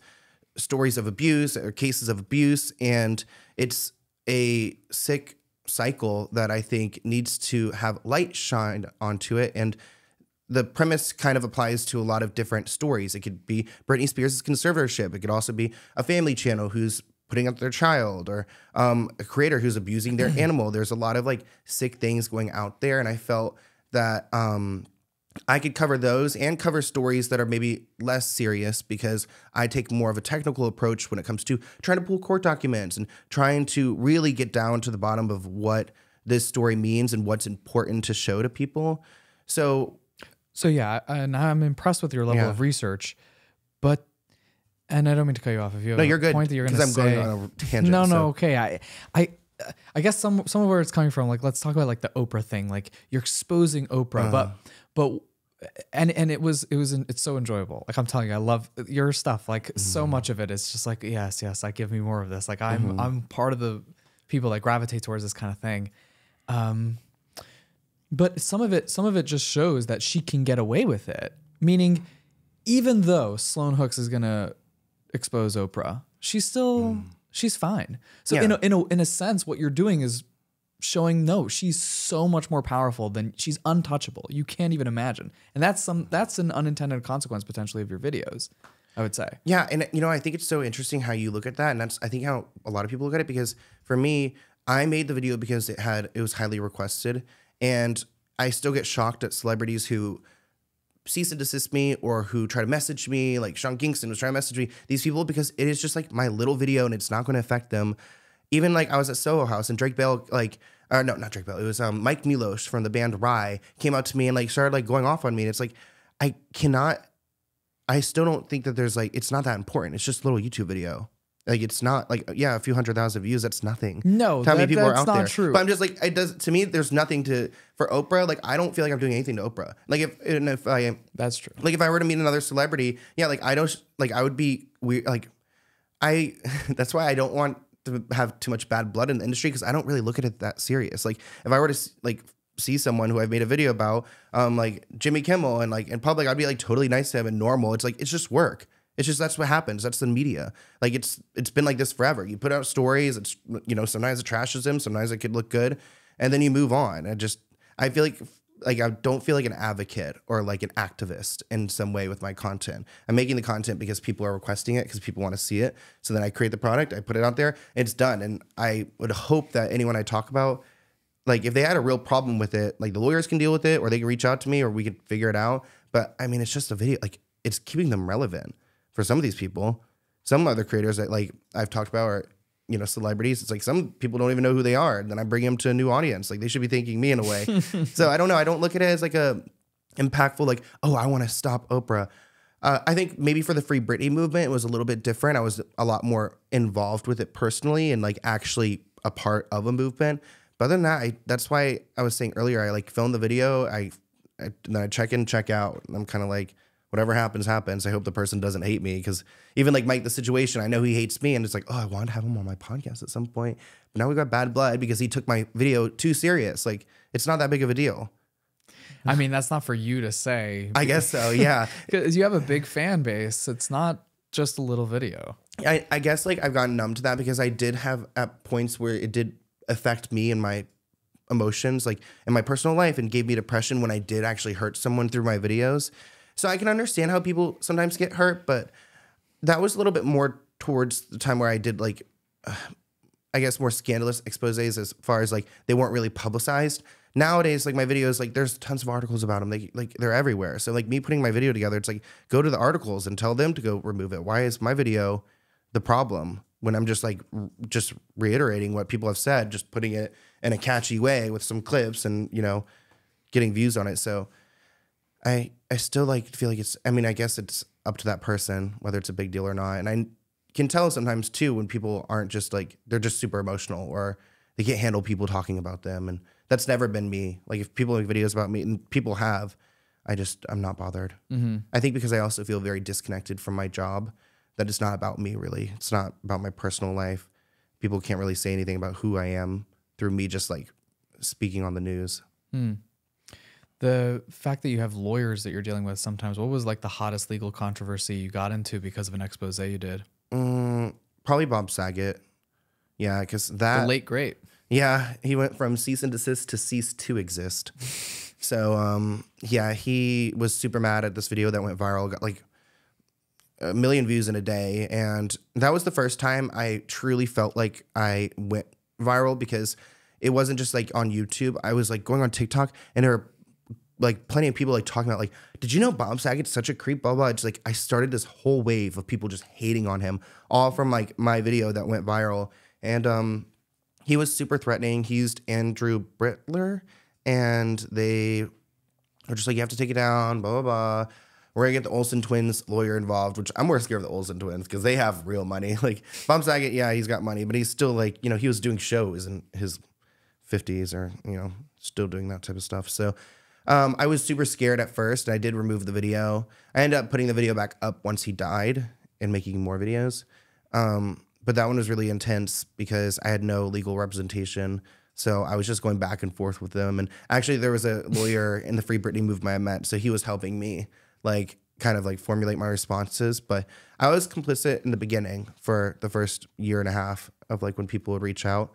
stories of abuse or cases of abuse, and it's a sick cycle that I think needs to have light shined onto it and the premise kind of applies to a lot of different stories. It could be Britney Spears' conservatorship. It could also be a family channel who's putting up their child or um, a creator who's abusing their animal. There's a lot of like sick things going out there. And I felt that um, I could cover those and cover stories that are maybe less serious because I take more of a technical approach when it comes to trying to pull court documents and trying to really get down to the bottom of what this story means and what's important to show to people. So So yeah, and I'm impressed with your level Yeah. of research, but and I don't mean to cut you off. If you have No, you're good, point that you're going to I'm going on a tangent, No, no, so- okay. I, I, I guess some some of where it's coming from. Like, let's talk about like the Oprah thing. Like, you're exposing Oprah, but Uh-huh. but. And and it was it was it's so enjoyable. Like I'm telling you, I love your stuff. Like Mm-hmm. so much of it is just like yes, yes. Like give me more of this. Like I'm Mm-hmm. I'm part of the people that gravitate towards this kind of thing. Um, but some of it some of it just shows that she can get away with it meaning even though sloan hooks is going to expose oprah she's still she's fine so in, a, in, a, in a sense what you're doing is showing no she's so much more powerful than she's untouchable you can't even imagine and that's some that's an unintended consequence potentially of your videos i would say Yeah, and you know, I think it's so interesting how you look at that, and that's I think how a lot of people look at it because for me, I made the video because it had it was highly requested, and I still get shocked at celebrities who cease and desist me or who try to message me, like Sean Kingston was trying to message me. These people because it is just like my little video and it's not going to affect them. Even like I was at Soho House and Drake Bell, like uh, no, not Drake Bell. It was um, Mike Milosh from the band Rhye came out to me and like started like going off on me. And it's like, I cannot, I still don't think that there's like, it's not that important. It's just a little YouTube video. Like it's not like yeah, a few hundred thousand views. That's nothing. No, how many people are that's out not there. true. But I'm just like it does to me. There's nothing to for Oprah. Like I don't feel like I'm doing anything to Oprah. Like if and if I That's true. like if I were to meet another celebrity, yeah, like I don't like I would be weird. Like I that's why I don't want to have too much bad blood in the industry because I don't really look at it that serious. Like if I were to like see someone who I've made a video about, um, like Jimmy Kimmel and like in public, I'd be like totally nice to him and normal. It's like it's just work. It's just that's what happens. That's the media. Like it's it's been like this forever. You put out stories. It's you know sometimes it trashes him. Sometimes it could look good, and then you move on. And just I feel like like I don't feel like an advocate or like an activist in some way with my content. I'm making the content because people are requesting it because people want to see it. So then I create the product, I put it out there, it's done. And I would hope that anyone I talk about, like if they had a real problem with it, like the lawyers can deal with it or they can reach out to me or we could figure it out. But I mean, it's just a video, like it's keeping them relevant for some of these people. Some other creators that like I've talked about are, you know, celebrities. It's like some people don't even know who they are. And then I bring them to a new audience. Like they should be thanking me in a way. so I don't know. I don't look at it as like a impactful, like, oh, I want to stop Oprah. Uh, I think maybe for the Free Britney movement, it was a little bit different. I was a lot more involved with it personally and like actually a part of a movement. But other than that, I, that's why I was saying earlier, I like film the video, I, I and then I check in, check out. And I'm kind of like, whatever happens, happens. I hope the person doesn't hate me because even like Mike, the situation, I know he hates me, and it's like, oh, I wanted to have him on my podcast at some point, but now we got bad blood because he took my video too serious. Like, it's not that big of a deal. I mean, that's not for you to say. I guess so. Yeah. Because you have a big fan base. It's not just a little video. I, I guess like I've gotten numb to that because I did have at points where it did affect me and my emotions, like in my personal life, and gave me depression when I did actually hurt someone through my videos. So I can understand how people sometimes get hurt, but that was a little bit more towards the time where I did like, uh, I guess more scandalous exposés as far as like they weren't really publicized. Nowadays, like my videos, like there's tons of articles about them. They like they're everywhere. So like me putting my video together, it's like go to the articles and tell them to go remove it. Why is my video the problem when I'm just like just reiterating what people have said, just putting it in a catchy way with some clips and you know getting views on it. So I I still like feel like it's I mean I guess it's up to that person whether it's a big deal or not. And I can tell sometimes too when people aren't just like they're just super emotional or they can't handle people talking about them and that's never been me. Like if people make videos about me and people have, I just I'm not bothered. Mm-hmm. I think because I also feel very disconnected from my job that it's not about me really. It's not about my personal life. People can't really say anything about who I am through me just like speaking on the news. Hmm. The fact that you have lawyers that you're dealing with sometimes, what was like the hottest legal controversy you got into because of an expose you did? Mm, probably Bob Saget. Yeah, because that The late great. Yeah, he went from cease and desist to cease to exist. so, um, yeah, he was super mad at this video that went viral, got like a million views in a day. And that was the first time I truly felt like I went viral because it wasn't just like on YouTube. I was like going on TikTok and there were like plenty of people like talking about like, did you know Bob Saget's such a creep? Blah blah. It's like I started this whole wave of people just hating on him, all from like my video that went viral. And um he was super threatening. He used Andrew Brittler, and they were just like, you have to take it down, blah, blah, blah. We're gonna get the Olsen twins lawyer involved, which I'm more scared of the Olsen twins because they have real money. Like Bob Saget, yeah, he's got money, but he's still like, you know, he was doing shows in his 50s or, you know, still doing that type of stuff. So um, I was super scared at first. And I did remove the video. I ended up putting the video back up once he died and making more videos. Um, but that one was really intense because I had no legal representation. So I was just going back and forth with them. And actually, there was a lawyer in the Free Britney movement I met. So he was helping me, like, kind of like formulate my responses. But I was complicit in the beginning for the first year and a half of like when people would reach out.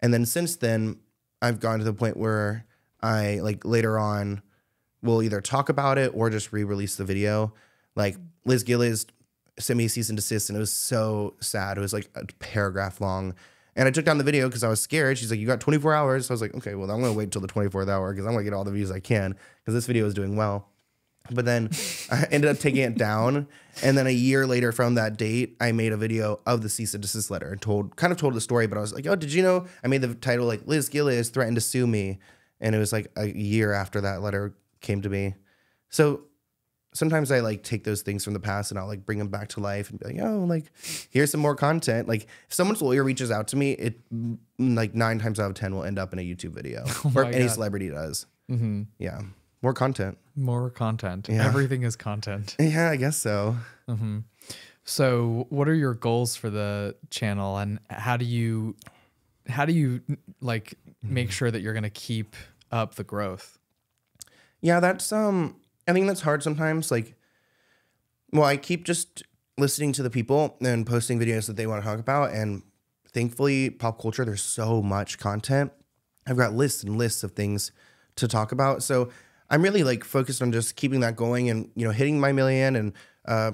And then since then, I've gone to the point where I like later on will either talk about it or just re-release the video. Like Liz Gillies sent me a cease and desist, and it was so sad. It was like a paragraph long. And I took down the video because I was scared. She's like, "You got 24 hours." So I was like, "Okay, well, I'm gonna wait till the 24th hour because I'm gonna get all the views I can because this video is doing well." But then I ended up taking it down. And then a year later from that date, I made a video of the cease and desist letter and told kind of told the story, but I was like, oh, did you know I made the title like Liz Gillies threatened to sue me? And it was like a year after that letter came to me. So sometimes I like take those things from the past and I'll like bring them back to life and be like, oh, like here's some more content. Like if someone's lawyer reaches out to me, it mm, like nine times out of ten will end up in a YouTube video or any God. celebrity does. Mm-hmm. Yeah, more content. More content. Yeah. Everything is content. Yeah, I guess so. Mm-hmm. So, what are your goals for the channel, and how do you, how do you like make sure that you're going to keep up the growth? Yeah, that's um I think that's hard sometimes. Like well, I keep just listening to the people and posting videos that they want to talk about and thankfully pop culture there's so much content. I've got lists and lists of things to talk about. So I'm really like focused on just keeping that going and you know hitting my million and uh,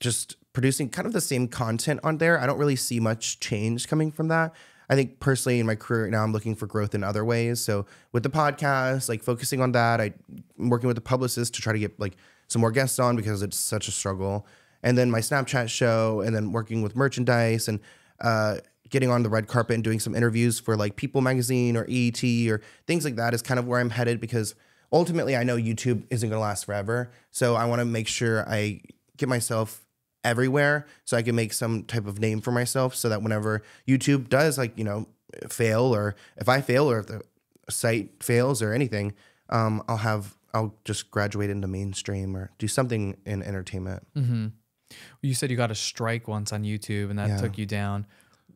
just producing kind of the same content on there. I don't really see much change coming from that. I think personally in my career right now, I'm looking for growth in other ways. So with the podcast, like focusing on that, I, I'm working with the publicist to try to get like some more guests on because it's such a struggle. And then my Snapchat show, and then working with merchandise and uh, getting on the red carpet and doing some interviews for like People Magazine or EET or things like that is kind of where I'm headed because ultimately I know YouTube isn't going to last forever. So I want to make sure I get myself everywhere so I can make some type of name for myself so that whenever YouTube does like, you know, fail or if I fail or if the site fails or anything, um, I'll have I'll just graduate into mainstream or do something in entertainment. Mm-hmm. You said you got a strike once on YouTube, and that Yeah. took you down.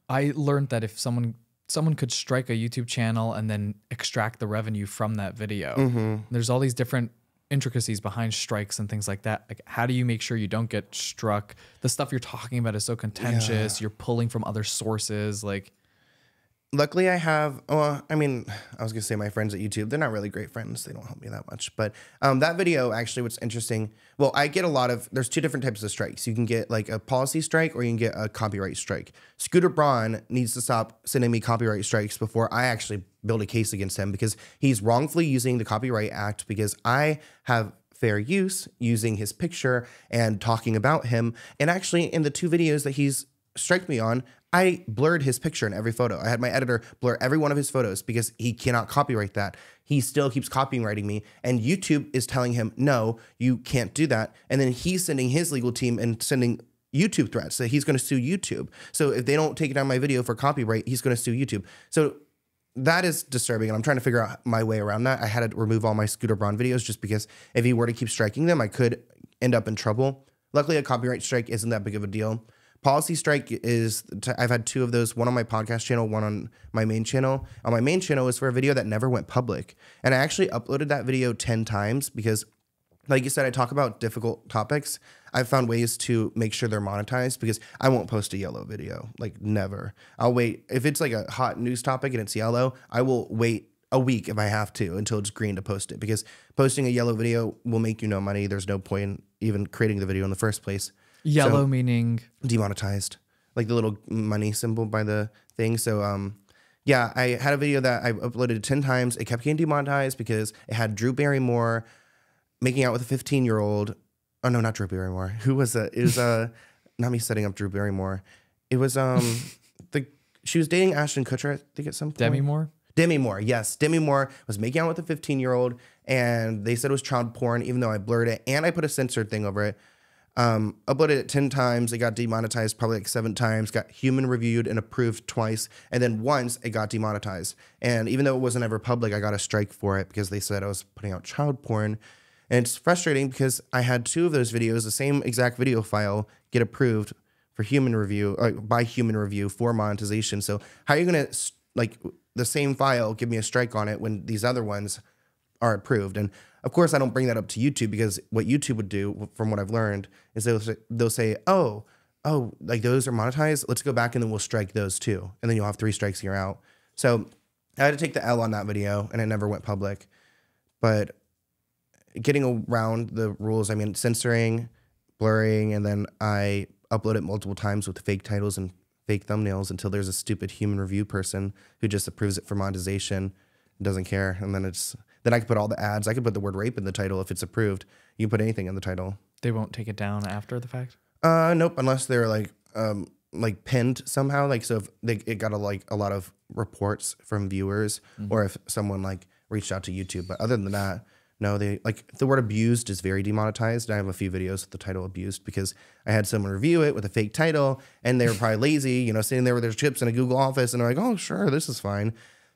I learned that if someone someone could strike a YouTube channel and then extract the revenue from that video, Mm-hmm. there's all these different intricacies behind strikes and things like that. Like, how do you make sure you don't get struck? The stuff you're talking about is so contentious. You're pulling from other sources. Like, Luckily, I have. Well, I mean, I was gonna say my friends at YouTube. They're not really great friends. They don't help me that much. But um, that video actually, what's interesting. Well, I get a lot of. There's two different types of strikes. You can get like a policy strike, or you can get a copyright strike. Scooter Braun needs to stop sending me copyright strikes before I actually build a case against him because he's wrongfully using the Copyright Act because I have fair use using his picture and talking about him. And actually, in the two videos that he's strike me on, I blurred his picture in every photo. I had my editor blur every one of his photos because he cannot copyright that. He still keeps copywriting me, and YouTube is telling him, no, you can't do that. And then he's sending his legal team and sending YouTube threats that he's going to sue YouTube. So if they don't take down my video for copyright, he's going to sue YouTube. So that is disturbing, and I'm trying to figure out my way around that. I had to remove all my Scooter Braun videos just because if he were to keep striking them, I could end up in trouble. Luckily, a copyright strike isn't that big of a deal. Policy strike is I've had two of those, one on my podcast channel, one on my main channel. On my main channel is for a video that never went public, and I actually uploaded that video ten times because like you said, I talk about difficult topics. I've found ways to make sure they're monetized because I won't post a yellow video. Like never. I'll wait. If it's like a hot news topic and it's yellow, I will wait a week if I have to until it's green to post it because posting a yellow video will make you no money. There's no point in even creating the video in the first place. Yellow meaning Demonetized. Like the little money symbol by the thing. So um yeah, I had a video that I uploaded 10 times. It kept getting demonetized because it had Drew Barrymore making out with a 15 year old. Oh no, not Drew Barrymore. Who was it? It was uh not me setting up Drew Barrymore. It was um the she was dating Ashton Kutcher, I think at some point. Demi Moore. Demi Moore, yes. Demi Moore was making out with a 15 year old, and they said it was child porn, even though I blurred it and I put a censored thing over it. Um, uploaded it 10 times. It got demonetized probably like seven times, got human reviewed and approved twice. And then once it got demonetized. And even though it wasn't ever public, I got a strike for it because they said I was putting out child porn. And it's frustrating because I had two of those videos, the same exact video file, get approved for human review, uh, by human review for monetization. So how are you going to, like, the same file give me a strike on it when these other ones are approved. And of course, I don't bring that up to YouTube because what YouTube would do, from what I've learned, is they'll say, they'll say, "Oh, oh, like those are monetized. Let's go back and then we'll strike those too, and then you'll have three strikes and you're out." So I had to take the L on that video, and it never went public. But getting around the rules, I mean, censoring, blurring, and then I upload it multiple times with fake titles and fake thumbnails until there's a stupid human review person who just approves it for monetization, doesn't care, and then it's then I could put all the ads. I could put the word rape in the title if it's approved. You can put anything in the title. They won't take it down after the fact. Uh, nope, unless they're like um like pinned somehow. Like so, if they it got a like a lot of reports from viewers, or if someone like reached out to YouTube. But other than that, no, they like the word abused is very demonetized. I have a few videos with the title abused because I had someone review it with a fake title, and they were probably lazy, you know, sitting there with their chips in a Google Office, and they're like, oh sure, this is fine.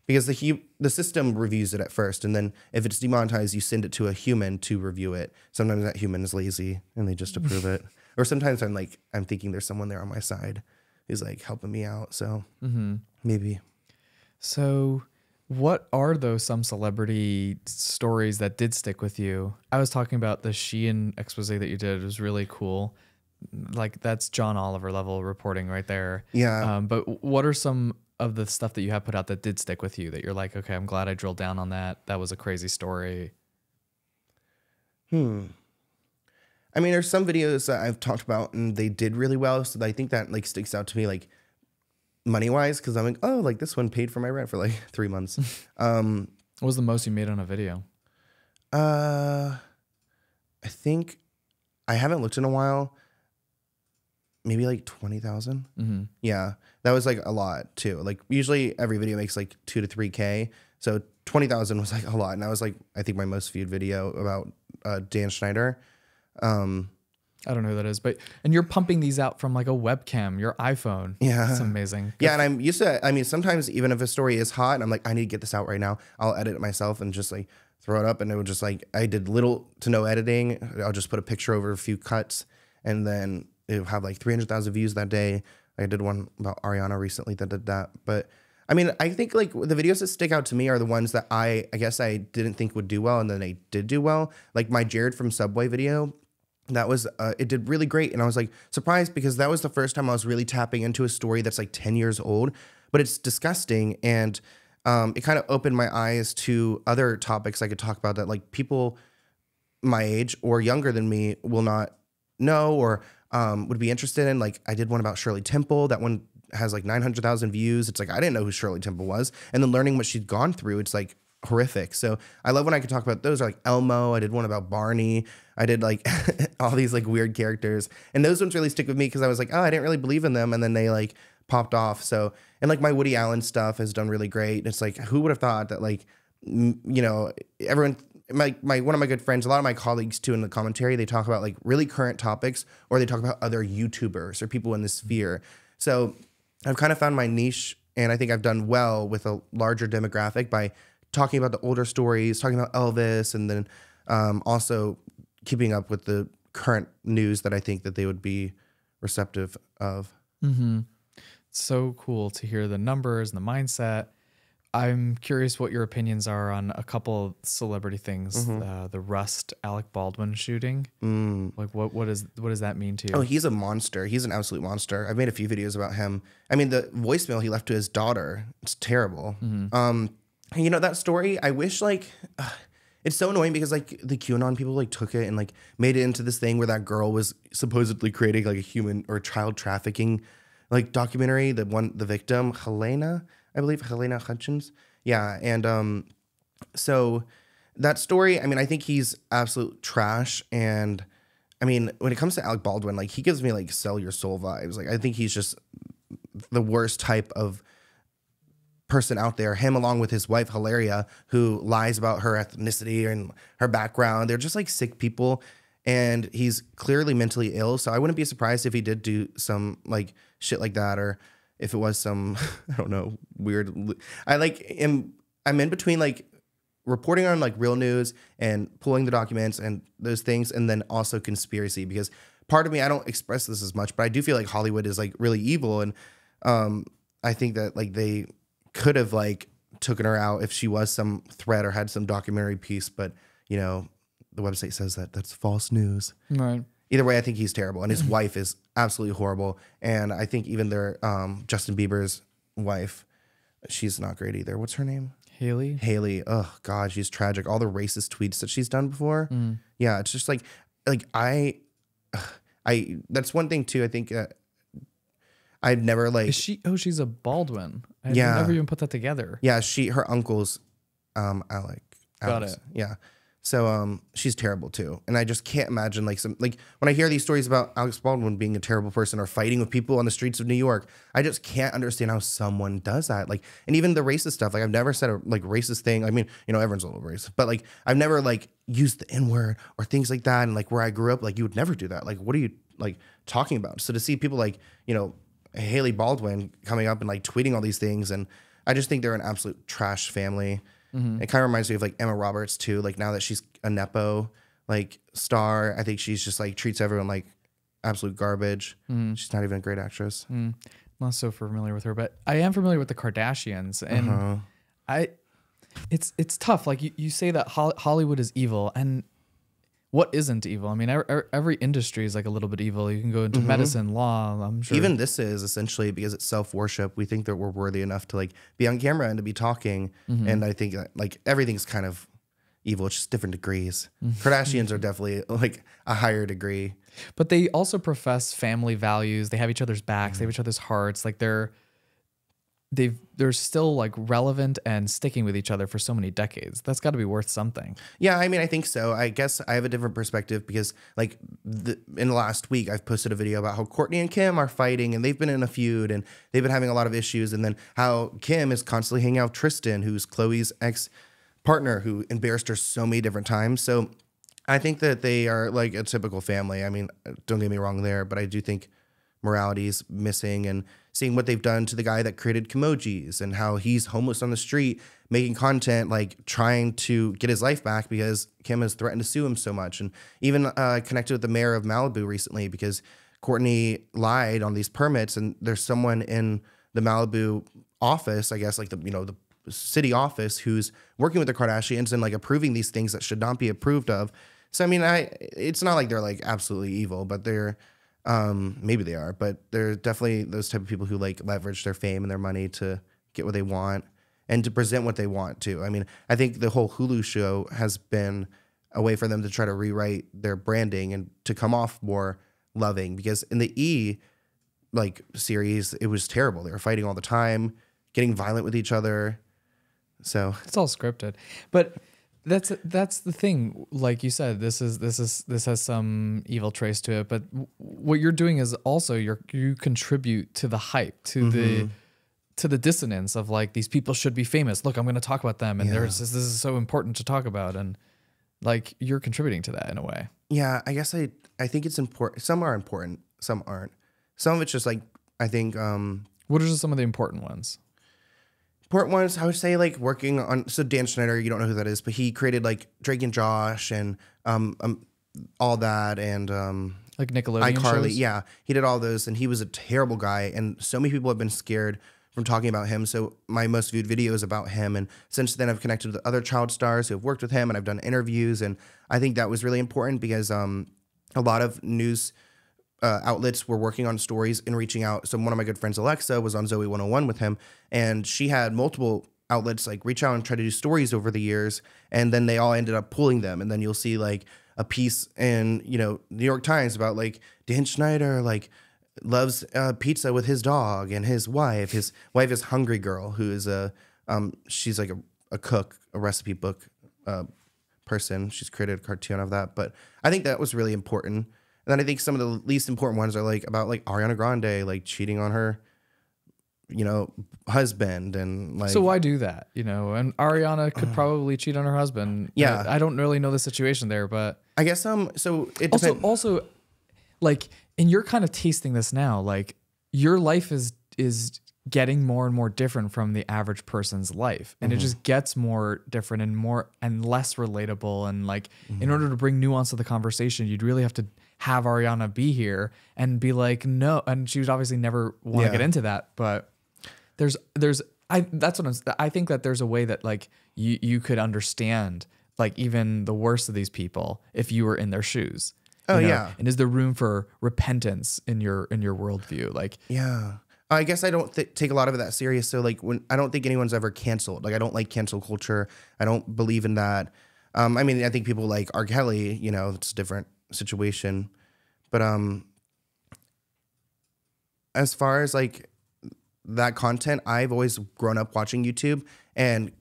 Because the hu- the system reviews it at first, and then if it's demonetized, you send it to a human to review it. Sometimes that human is lazy and they just approve it, or sometimes I'm like I'm thinking there's someone there on my side who's like helping me out. So mm-hmm. maybe So, what are those some celebrity stories that did stick with you? I was talking about the Shein expose that you did. It was really cool. Like that's John Oliver level reporting right there. Yeah. Um, but what are some of the stuff that you have put out that did stick with you that you're like, okay, I'm glad I drilled down on that. That was a crazy story. Hmm. I mean, there's some videos that I've talked about and they did really well. So I think that like sticks out to me like money wise because I'm like, oh, like this one paid for my rent for like three months. um, What was the most you made on a video? uh, I think I haven't looked in a while. Maybe like twenty thousand. Mm-hmm. Yeah, that was like a lot too. Like usually every video makes like two to three k. So twenty thousand was like a lot, and that was like I think my most viewed video about uh, Dan Schneider. Um, I don't know who that is, but and you're pumping these out from like a webcam, your iPhone. Yeah. it's amazing. Yeah, and I'm used to. I mean, sometimes even if a story is hot, and I'm like, I need to get this out right now. I'll edit it myself and just like throw it up, and it would just like I did little to no editing. I'll just put a picture over a few cuts, and then it have like 300,000 views that day. I did one about Ariana recently that did that, but I mean, I think like the videos that stick out to me are the ones that I, I guess I didn't think would do well, and then they did do well. Like my Jared from Subway video, that was uh, it did really great and i was like surprised because that was the first time i was really tapping into a story that's like 10 years old but it's disgusting and um, it kind of opened my eyes to other topics i could talk about that like people my age or younger than me will not know or um, would be interested in like i did one about shirley temple. That one has like 900000 views. It's like i didn't know who shirley temple was. And then learning what she'd gone through it's like horrific. So i love when i can talk about those or like elmo. I did one about barney. I did like all these like weird characters, and those ones really stick with me because I was like, oh, I didn't really believe in them, and then they like popped off. So and like my Woody Allen stuff has done really great. It's like who would have thought that like you know everyone my my one of my good friends, a lot of my colleagues too in the commentary, they talk about like really current topics or they talk about other YouTubers or people in the sphere. So I've kind of found my niche, and I think I've done well with a larger demographic by talking about the older stories, talking about Elvis, and then um, also keeping up with the current news that I think that they would be receptive of. so cool to hear the numbers and the mindset. I'm curious what your opinions are on a couple of celebrity things. Mm-hmm. Uh, the Rust Alec Baldwin shooting. Like what what is what does that mean to you? Mm. Oh, he's a monster. He's an absolute monster. I've made a few videos about him. I mean, the voicemail he left to his daughter, it's terrible. Um, you know that story. I wish like. uh, it's so annoying because like the QAnon people like took it and like made it into this thing where that girl was supposedly creating like a human or child trafficking like documentary. The one the victim Halyna, I believe Halyna Hutchins. Yeah, and um, so that story. I mean, I think he's absolute trash and. I mean, when it comes to Alec Baldwin, like he gives me like sell your soul vibes. Like I think he's just the worst type of person out there. Him along with his wife Hilaria, who lies about her ethnicity and her background. They're just like sick people, and he's clearly mentally ill. So I wouldn't be surprised if he did do some like shit like that, or if it was some I don't know weird. I like am I'm in between like reporting on like real news and pulling the documents and those things and then also conspiracy because part of me I don't express this as much but I do feel like Hollywood is like really evil and um I think that like they could have like taken her out if she was some threat or had some documentary piece but you know the website says that that's false news right. Either way I think he's terrible and his wife is absolutely horrible and I think even their um Justin Bieber's wife she's not great either what's her name Hailey. Hailey, oh god, she's tragic. All the racist tweets that she's done before. Yeah, it's just like like I I that's one thing too. I think uh, I'd never like Is she? Oh, she's a Baldwin. I Yeah. never even put that together. yeah, she her uncle's um Alec Got Alex. it. Yeah. So um, she's terrible too, and I just can't imagine like some like when I hear these stories about Alex Baldwin being a terrible person or fighting with people on the streets of New York, I just can't understand how someone does that. Like, and even the racist stuff. Like, I've never said a like racist thing. I mean, you know, everyone's a little racist, but like, I've never like used the N word or things like that. And like where I grew up, like you would never do that. Like, what are you like talking about? So to see people like you know Hailey Baldwin coming up and like tweeting all these things, and I just think they're an absolute trash family. Mm-hmm. It kind of reminds me of like Emma Roberts too. Like now that she's a nepo like star, I think she's just like treats everyone like absolute garbage. Mm-hmm. She's not even a great actress. I'm not so familiar with her, but I am familiar with the Kardashians, and Uh-huh. I, it's it's tough. Like you, you say that Hollywood is evil, and what isn't evil? I mean, every, industry is like a little bit evil. You can go into medicine, law. I'm sure. Mm-hmm. Even this is essentially because it's self worship. We think that we're worthy enough to like be on camera and to be talking. And I think that like everything's kind of evil. It's just different degrees. Kardashians are definitely like a higher degree. but they also profess family values. They have each other's backs. Mm-hmm. They have each other's hearts. Like they're they've they're still like relevant and sticking with each other for so many decades. That's got to be worth something. Yeah, I mean, I think so. I guess I have a different perspective because, like, the, in the last week, I've posted a video about how Kourtney and Kim are fighting and they've been in a feud and they've been having a lot of issues. And then how Kim is constantly hanging out with Tristan, who's Khloé's ex partner, who embarrassed her so many different times. So I think that they are like a typical family. I mean, don't get me wrong there, but I do think morality is missing and seeing what they've done to the guy that created Kimojis and how he's homeless on the street making content like trying to get his life back because Kim has threatened to sue him so much. And even uh, connected with the mayor of Malibu recently because Kourtney lied on these permits and there's someone in the Malibu office I guess like the you know the city office who's working with the Kardashians and like approving these things that should not be approved of. So I mean I it's not like they're like absolutely evil but they're um, maybe they are, but they're definitely those type of people who like leverage their fame and their money to get what they want and to present what they want to. I mean, I think the whole Hulu show has been a way for them to try to rewrite their branding and to come off more loving because in the E like series, it was terrible. They were fighting all the time, getting violent with each other. So It's all scripted. But that's that's the thing. Like you said, this is this is this has some evil trace to it. But w- what you're doing is also you're you contribute to the hype, to the to the dissonance of like these people should be famous. Look, I'm going to talk about them, and there's this, this is so important to talk about, and like you're contributing to that in a way. Yeah, I guess I I think it's important. Some are important, some aren't. Some of it's just like I think um What are some of the important ones? Important ones. I would say like working on so Dan Schneider. You don't know who that is, but he created like Drake and Josh and um, um all that and um Like Nickelodeon iCarly. shows? Yeah, he did all those, and he was a terrible guy. And so many people have been scared from talking about him. So my most viewed video is about him, and since then I've connected with other child stars who have worked with him, and I've done interviews, and I think that was really important because um a lot of news uh, outlets were working on stories and reaching out. So one of my good friends, Alexa, was on Zoey 101 with him, and she had multiple outlets like reach out and try to do stories over the years, and then they all ended up pulling them. And then you'll see like a piece in you know New York Times about like Dan Schneider like loves uh, pizza with his dog and his wife. His wife is Hungry Girl, who is a um, she's like a, a cook, a recipe book uh, person. She's created a cartoon of that. But I think that was really important. And then I think some of the least important ones are like about like Ariana Grande like cheating on her, you know, husband and like So why do that? You know, and Ariana could probably cheat on her husband. Yeah. I, I don't really know the situation there, but I guess um so it also also like and you're kind of tasting this now like your life is is getting more and more different from the average person's life and it just gets more different and more and less relatable and like in order to bring nuance to the conversation you'd really have to have Ariana be here and be like no and she would obviously never want to Yeah. get into that but there's there's I that's what I'm I think that there's a way that like you you could understand like even the worst of these people if you were in their shoes. Oh, yeah. And is there room for repentance in your in your worldview? Like Yeah. I guess I don't th- take a lot of it that serious. So like when I don't think anyone's ever canceled. Like I don't like cancel culture. I don't believe in that. Um, I mean, I think people like R. Kelly. You know, it's different situation. But um, as far as like that content, I've always grown up watching YouTube and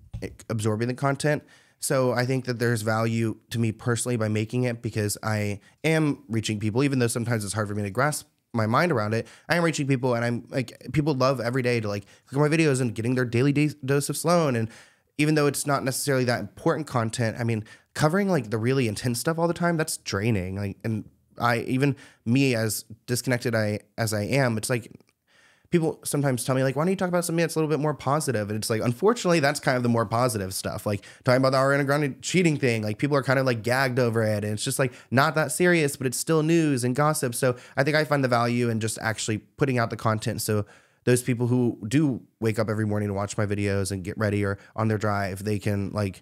absorbing the content. So I think that there's value to me personally by making it because I am reaching people, even though sometimes it's hard for me to grasp my mind around it. I am reaching people, and I'm like people love every day to like look at my videos and getting their daily dose of Sloan. And even though it's not necessarily that important content, I mean, covering like the really intense stuff all the time that's draining. Like, and I even me as disconnected I as I am, it's like people sometimes tell me like, why don't you talk about something that's a little bit more positive? And it's like, unfortunately, that's kind of the more positive stuff. Like talking about the Ariana Grande cheating thing, like people are kind of like gagged over it, and it's just like not that serious, but it's still news and gossip. So I think I find the value in just actually putting out the content. So those people who do wake up every morning to watch my videos and get ready or on their drive, they can like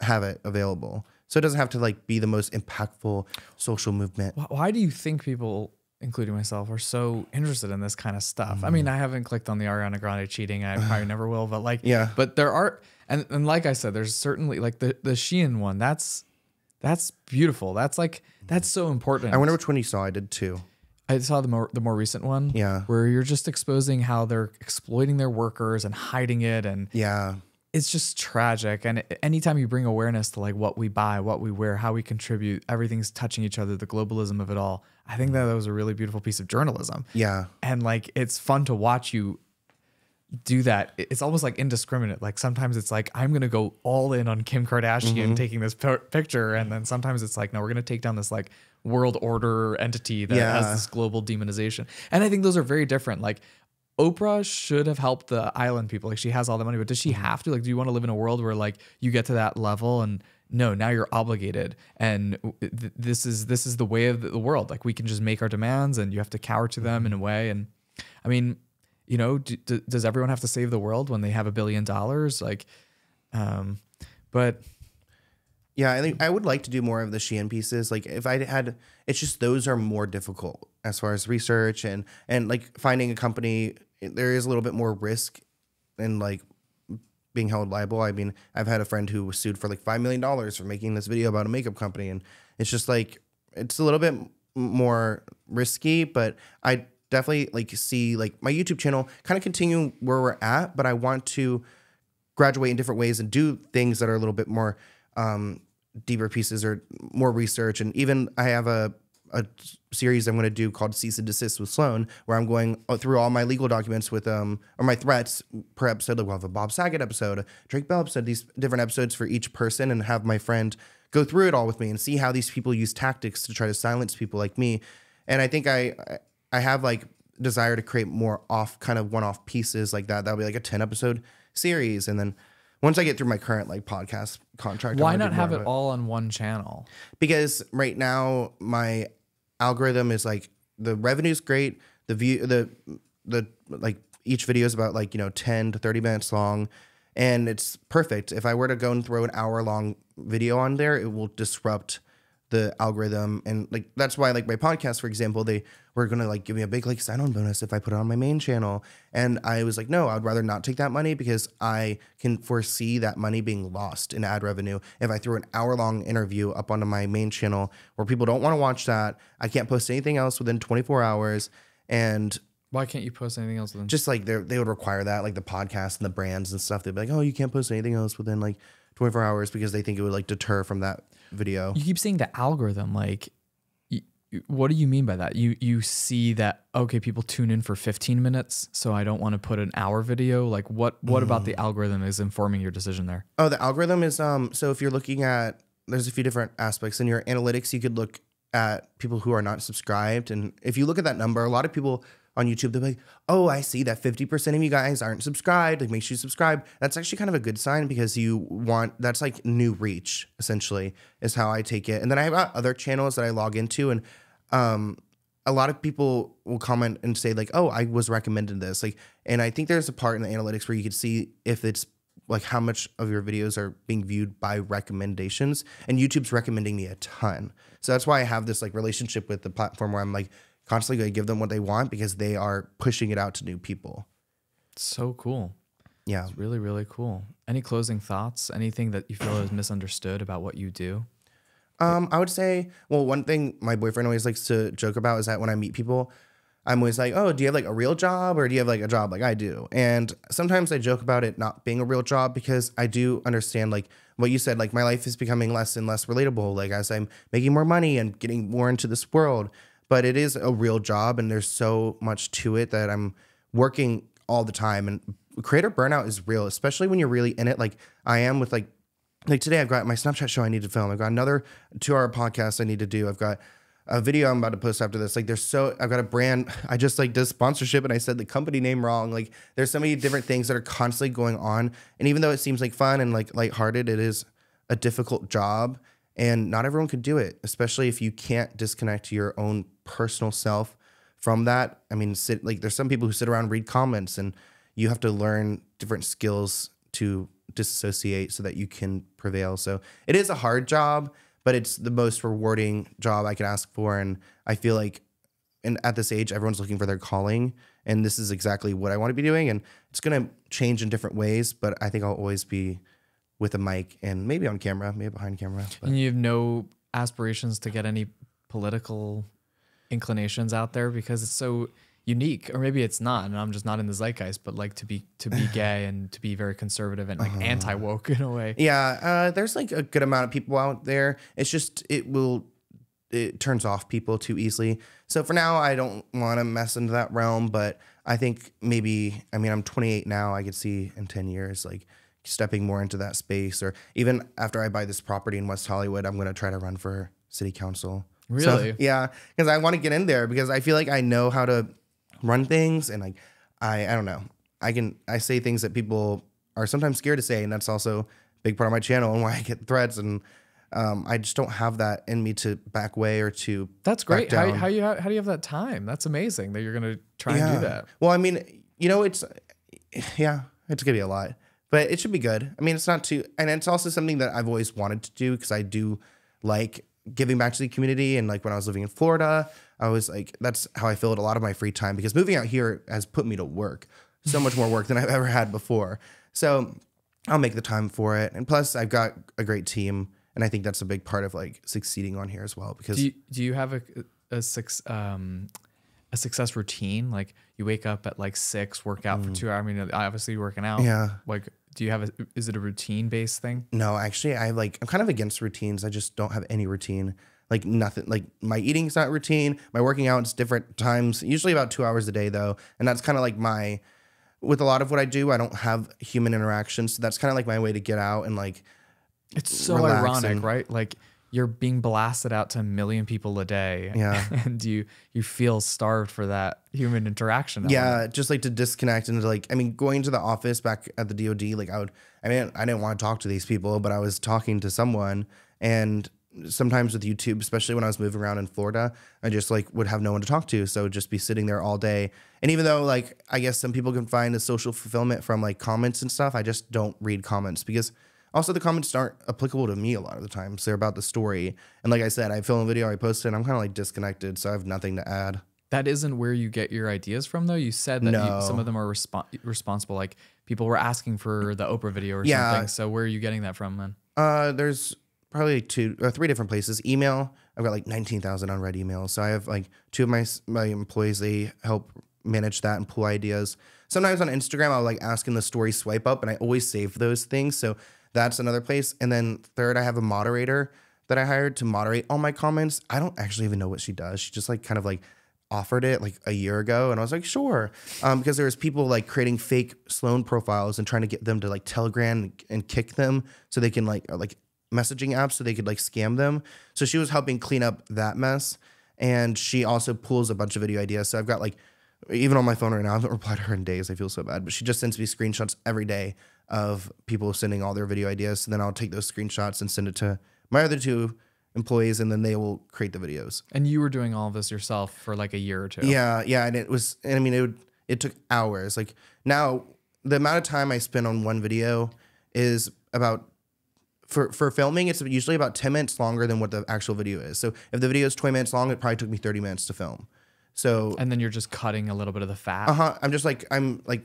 have it available. So it doesn't have to like be the most impactful social movement. Why do you think people, including myself, are so interested in this kind of stuff? I mean, I haven't clicked on the Ariana Grande cheating. I probably never will, but like, Yeah. But there are, and, and like I said, there's certainly like the the Shein one. That's that's beautiful. That's like that's so important. I wonder which one you saw. I did too. I saw the more the more recent one. Yeah. Where you're just exposing how they're exploiting their workers and hiding it and Yeah. It's just tragic. And anytime you bring awareness to like what we buy, what we wear, how we contribute, everything's touching each other, the globalism of it all. I think that that was a really beautiful piece of journalism. Yeah. And like it's fun to watch you do that. It's almost like indiscriminate. Like sometimes it's like I'm gonna go all in on Kim Kardashian Mm-hmm. taking this pi- picture, and then sometimes it's like no, we're gonna take down this like world order entity that Yeah. has this global demonization. And I think those are very different. Like Oprah should have helped the island people. Like she has all the money, but does she Mm-hmm. have to? Like, do you want to live in a world where like you get to that level and no, now you're obligated, and th- this is this is the way of the world. Like we can just make our demands, and you have to cower to them in Mm-hmm. a way. And I mean, you know, d- d- does everyone have to save the world when they have a billion dollars? Like, um, but Yeah, I think I would like to do more of the Shein pieces. Like if I had, it's just those are more difficult as far as research and and like finding a company. There is a little bit more risk and like being held liable. I mean, I've had a friend who was sued for like five million dollars for making this video about a makeup company, and it's just like it's a little bit more risky. But I definitely like see like my YouTube channel kind of continue where we're at, but I want to graduate in different ways and do things that are a little bit more um, deeper pieces or more research. And even I have a a series I'm going to do called Cease and Desist with Sloan, where I'm going through all my legal documents with um or my threats per episode. Like we'll have a Bob Saget episode, Drake Bell episode, these different episodes for each person, and have my friend go through it all with me and see how these people use tactics to try to silence people like me. And I think I I have like desire to create more off kind of one off pieces like that. That'll be like a 10 episode series. And then once I get through my current like podcast contract, why not have of it all on one channel? because right now my algorithm is like the revenue's great. The view the the like each video is about like you know 10 to 30 minutes long and it's perfect. If i were to go and throw an hour long video on there it will disrupt the algorithm and like that's why like my podcast for example they were gonna like give me a big like sign on bonus if i put it on my main channel. And i was like no i'd rather not take that money because i can foresee that money being lost in ad revenue if i threw an hour long interview up onto my main channel where people don't want to watch that. I can't post anything else within 24 hours. And Why can't you post anything else than just like they they would require that like the podcast and the brands and stuff. They'd be like oh you can't post anything else within like 24 hours because they think it would like deter from that video. You keep saying the algorithm like what do you mean by that? You you see that okay people tune in for 15 minutes so i don't want to put an hour video? Like what what about Mm. the algorithm is informing your decision there? Oh, the algorithm is um so if you're looking at there's a few different aspects. In your analytics you could look at people who are not subscribed and if you look at that number a lot of people on YouTube they're like oh I see that 50% of you guys aren't subscribed like make sure you subscribe that's actually kind of a good sign because you want that's like new reach essentially is how I take it and then I have uh, other channels that I log into and um a lot of people will comment and say like oh I was recommended this like and I think there's a part in the analytics where you could see if it's like how much of your videos are being viewed by recommendations and YouTube's recommending me a ton. So that's why I have this like relationship with the platform where I'm like constantly going to give them what they want because they are pushing it out to new people. so cool Yeah. it's really really cool any closing thoughts anything that you feel is misunderstood about what you do Um, I would say, well, one thing my boyfriend always likes to joke about is that when I meet people, I'm always like, oh, do you have like a real job or do you have like a job like I do? And sometimes I joke about it not being a real job because I do understand like what you said, like my life is becoming less and less relatable, like as I'm making more money and getting more into this world. But it is a real job and there's so much to it that I'm working all the time. And creator burnout is real, especially when you're really in it, like I am with like like today I've got my Snapchat show I need to film. I've got another two hour podcast I need to do. I've got a video I'm about to post after this. Like there's so I've got a brand. I just like did sponsorship and I said the company name wrong. Like there's so many different things that are constantly going on. And even though it seems like fun and like lighthearted, it is a difficult job. And not everyone could do it, especially if you can't disconnect your own personal self from that. I mean, sit like there's some people who sit around read comments and you have to learn different skills to disassociate so that you can prevail. So it is a hard job but it's the most rewarding job I could ask for. And I feel like, and at this age, everyone's looking for their calling, and this is exactly what I want to be doing. And it's gonna change in different ways, but I think I'll always be with a mic and maybe on camera, maybe behind camera. But. And you have no aspirations to get any political inclinations out there because it's so unique or maybe it's not and i'm just not in the zeitgeist but like to be to be gay and to be very conservative and like uh-huh. anti-woke in a way. Yeah uh, there's like a good amount of people out there. It's just it will it turns off people too easily. So for now i don't want to mess into that realm but i think maybe i mean i'm 28 now i could see in 10 years like stepping more into that space or even after i buy this property in west hollywood i'm going to try to run for city council Really? So, yeah, because I want to get in there because I feel like I know how to run things and like I I don't know. I can I say things that people are sometimes scared to say, and that's also a big part of my channel and why I get threats and um, I just don't have that in me to back way or to. That's great. How, how you how do you have that time? That's amazing that you're gonna try yeah. and do that. Well, I mean, you know, it's yeah, it's gonna be a lot, but it should be good. I mean, it's not too, and it's also something that I've always wanted to do because I do like giving back to the community. And like when I was living in Florida, I was like, that's how I filled a lot of my free time because moving out here has put me to work, so much more work than I've ever had before. So I'll make the time for it. And plus, I've got a great team. And I think that's a big part of like succeeding on here as well. Because do you, do you have a, a six, um, a success routine? Like you wake up at like six, work out mm. for two hours. I mean, obviously you're working out. Yeah. Like do you have a is it a routine based thing? No, actually I like I'm kind of against routines. I just don't have any routine. Like nothing like my eating's not routine. My working out's different times, usually about 2 hours a day though. And that's kind of like my with a lot of what I do, I don't have human interaction. So that's kind of like my way to get out and like it's so ironic, and, right? Like you're being blasted out to a million people a day. Yeah. And you you feel starved for that human interaction. Yeah, element. just like to disconnect and to like I mean, going to the office back at the DOD, like I would I mean, I didn't want to talk to these people, but I was talking to someone and sometimes with YouTube, especially when I was moving around in Florida, I just like would have no one to talk to. So just be sitting there all day. And even though like I guess some people can find a social fulfillment from like comments and stuff, I just don't read comments because also, the comments aren't applicable to me a lot of the times. They're about the story. And like I said, I film a video, I post it, I'm kind of like disconnected, so I have nothing to add. That isn't where you get your ideas from, though. You said that no. you, some of them are respo- responsible. Like people were asking for the Oprah video or yeah. something. So where are you getting that from, then? Uh, there's probably two or three different places. Email, I've got like 19,000 unread emails. So I have like two of my my employees. They help manage that and pull ideas. Sometimes on Instagram, I'll like ask in the story swipe up, and I always save those things. So that's another place. And then third, I have a moderator that I hired to moderate all my comments. I don't actually even know what she does. She just like kind of like offered it like a year ago and I was like, sure. Um, because there was people like creating fake Sloan profiles and trying to get them to like Telegram and kick them so they can like like messaging apps so they could like scam them. So she was helping clean up that mess. And she also pulls a bunch of video ideas. So I've got like even on my phone right now, I haven't replied to her in days. I feel so bad. But she just sends me screenshots every day of people sending all their video ideas. So then I'll take those screenshots and send it to my other two employees, and then they will create the videos. And you were doing all of this yourself for like a year or two. Yeah, yeah, and it was. And I mean, it would, it took hours. Like now, the amount of time I spend on one video is about for for filming. It's usually about ten minutes longer than what the actual video is. So if the video is twenty minutes long, it probably took me thirty minutes to film. So and then you're just cutting a little bit of the fat. Uh huh. I'm just like I'm like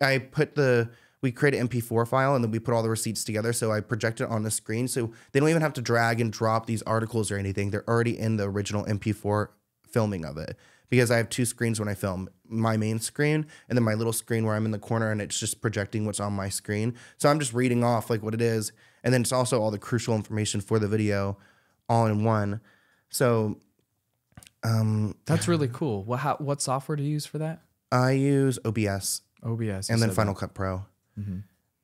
I put the we create an MP4 file and then we put all the receipts together. So I project it on the screen. So they don't even have to drag and drop these articles or anything. They're already in the original MP4 filming of it because I have two screens when I film my main screen and then my little screen where I'm in the corner and it's just projecting what's on my screen. So I'm just reading off like what it is. And then it's also all the crucial information for the video all in one. So um, That's really cool. What how, what software do you use for that? I use OBS OBS. and then said that. Final Cut Pro. Mm-hmm.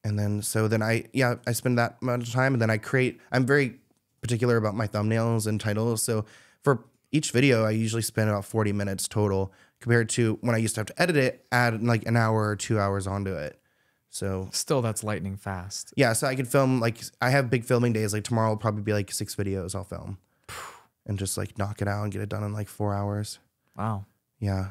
And then so then I yeah I spend that amount of time and then I create. I'm very particular about my thumbnails and titles. So for each video, I usually spend about 40 minutes total compared to when I used to have to edit it, add like an hour or two hours onto it. So Still, that's lightning fast. yeah, so I can film like I have big filming days. Like tomorrow will probably be like six videos I'll film and just like knock it out and get it done in like four hours. Wow. Yeah.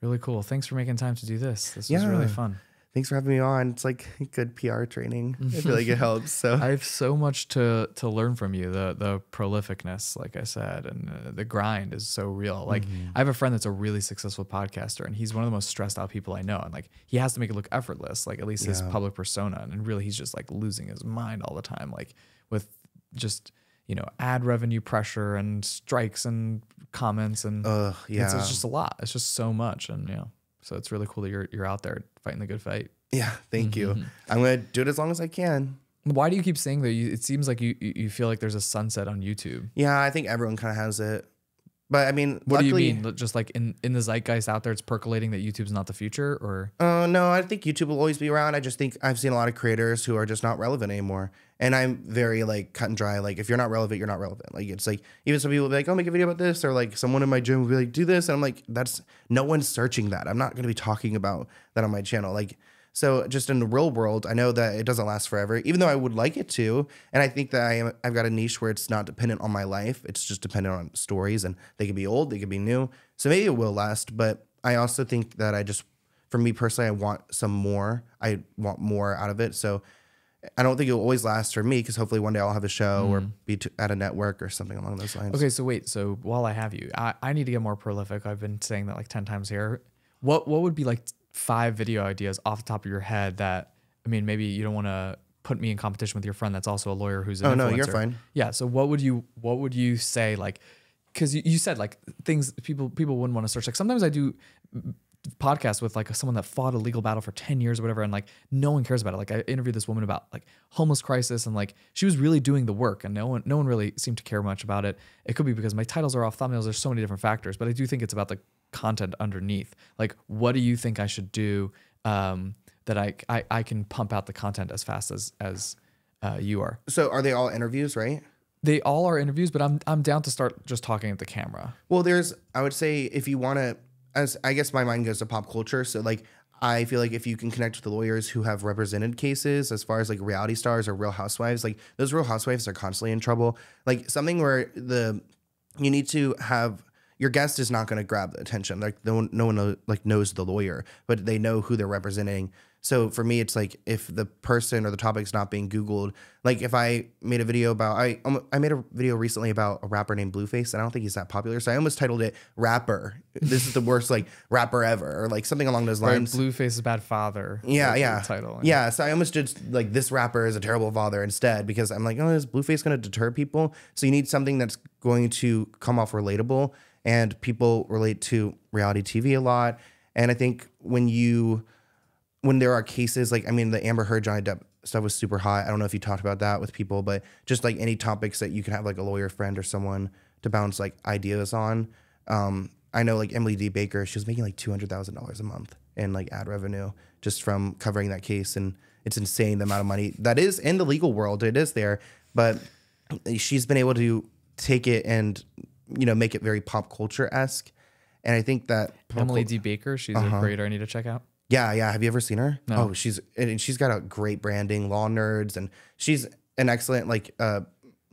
Really cool. Thanks for making time to do this. This was really fun. Thanks for having me on. It's like good PR training. I feel like it helps. So I have so much to to learn from you. The the prolificness, like I said, and uh, the grind is so real. Like I have a friend that's a really successful podcaster, and he's one of the most stressed out people I know. And like he has to make it look effortless, like at least his public persona. And really, he's just like losing his mind all the time, like with just you know ad revenue pressure and strikes and comments and Ugh, yeah. it's, it's just a lot. It's just so much, and you know, so it's really cool that you're you're out there fighting the good fight. Yeah, thank you. Mm-hmm. I'm gonna do it as long as I can. Why do you keep saying that? You, it seems like you you you feel like there's a sunset on YouTube. Yeah, I think everyone kind of has it, but I mean, What luckily, do you mean? Just like in, in the zeitgeist out there, it's percolating that YouTube's not the future, or Uh, no, I think YouTube will always be around. I just think I've seen a lot of creators who are just not relevant anymore, and I'm very like cut and dry. Like if you're not relevant, you're not relevant. Like it's like even some people will be like, "Oh, make a video about this," or like someone in my gym will be like, "Do this," and I'm like, "That's no one's searching that. I'm not going to be talking about that on my channel." Like. So just in the real world, I know that it doesn't last forever, even though I would like it to. And I think that I am, I've got a niche where it's not dependent on my life. It's just dependent on stories and they could be old, they could be new. So maybe it will last. But I also think that I just, for me personally, I want some more. I want more out of it. So I don't think it will always last for me because hopefully one day I'll have a show or mm. be at a network or something along those lines. okay. So wait. So while I have you, I, I need to get more prolific. I've been saying that like ten times here. What what would be like five video ideas off the top of your head that I mean maybe you don't want to put me in competition with your friend that's also a lawyer who's an Oh, no, you're influencer. fine. Yeah. So what would you what would you say like? Because you, you said like things people people wouldn't want to search. Like sometimes I do podcast with like someone that fought a legal battle for 10 years or whatever and like no one cares about it like i interviewed this woman about like homeless crisis and like she was really doing the work and no one no one really seemed to care much about it it could be because my titles are off thumbnails there's so many different factors but i do think it's about the content underneath like what do you think i should do um that i i, I can pump out the content as fast as as uh, you are So are they all interviews, right? they all are interviews but i'm i'm down to start just talking at the camera Well, there's, I would say, if you want to, as I guess my mind goes to pop culture. So, like, I feel like if you can connect with the lawyers who have represented cases as far as like reality stars or real housewives, like, those real housewives are constantly in trouble. Like, something where the, you need to have, your guest is not going to grab the attention. Like, no one, no one know, like knows the lawyer, but they know who they're representing. So for me, it's like if the person or the topic's not being Googled, like if I made a video about, I um, I made a video recently about a rapper named Blueface, and I don't think he's that popular, so I almost titled it "Rapper." This is the worst like rapper ever, or like something along those right lines. blueface is bad father Yeah, yeah, title yeah. So I almost did like this rapper is a terrible father instead because I'm like, oh, is Blueface going to deter people? So you need something that's going to come off relatable, and people relate to reality TV a lot. And I think when you when there are cases like I mean the Amber Heard Johnny Depp stuff was super hot. I don't know if you talked about that with people, but just like any topics that you can have like a lawyer friend or someone to bounce like ideas on. Um, I know like Emily D. Baker, she was making like two hundred thousand dollars a month in like ad revenue just from covering that case, and it's insane the amount of money that is in the legal world. It is there, but she's been able to take it and you know make it very pop culture esque. And I think that Emily D. Baker, she's Uh-huh. a creator I need to check out. yeah, yeah. Have you ever seen her? No. Oh, she's and she's got a great branding, law nerds, and she's an excellent like uh,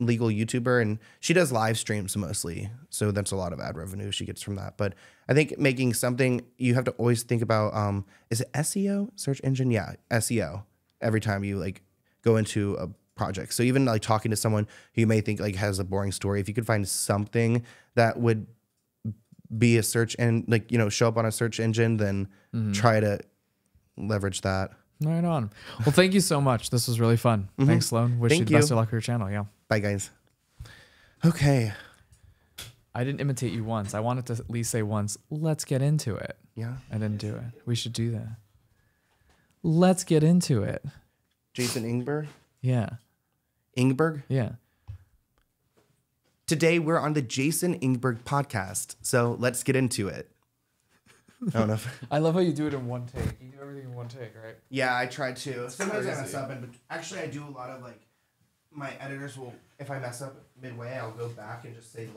legal YouTuber, and she does live streams mostly. So that's a lot of ad revenue she gets from that. But I think making something you have to always think about um, is it SEO, search engine? Yeah, SEO. Every time you like go into a project, so even like talking to someone who you may think like has a boring story, if you could find something that would be a search and like you know show up on a search engine, then Mm-hmm. try to leverage that. Right on. Well, thank you so much. This was really fun. Thanks, Sloan. Wish you Mm-hmm. The best of luck with your channel. Yeah. Bye, guys. Okay. I didn't imitate you once. I wanted to at least say once, let's get into it. Yeah. I didn't do it. We should do that. Let's get into it. Jason Ingber. Yeah. Ingber. Yeah. Today we're on the Jason Ingber podcast. So let's get into it. I don't know. If, I love how you do it in one take. You do everything in one take, right? yeah, I try to. Sometimes I mess up, and actually I do a lot of like. My editors will, if I mess up midway, I'll go back and just say.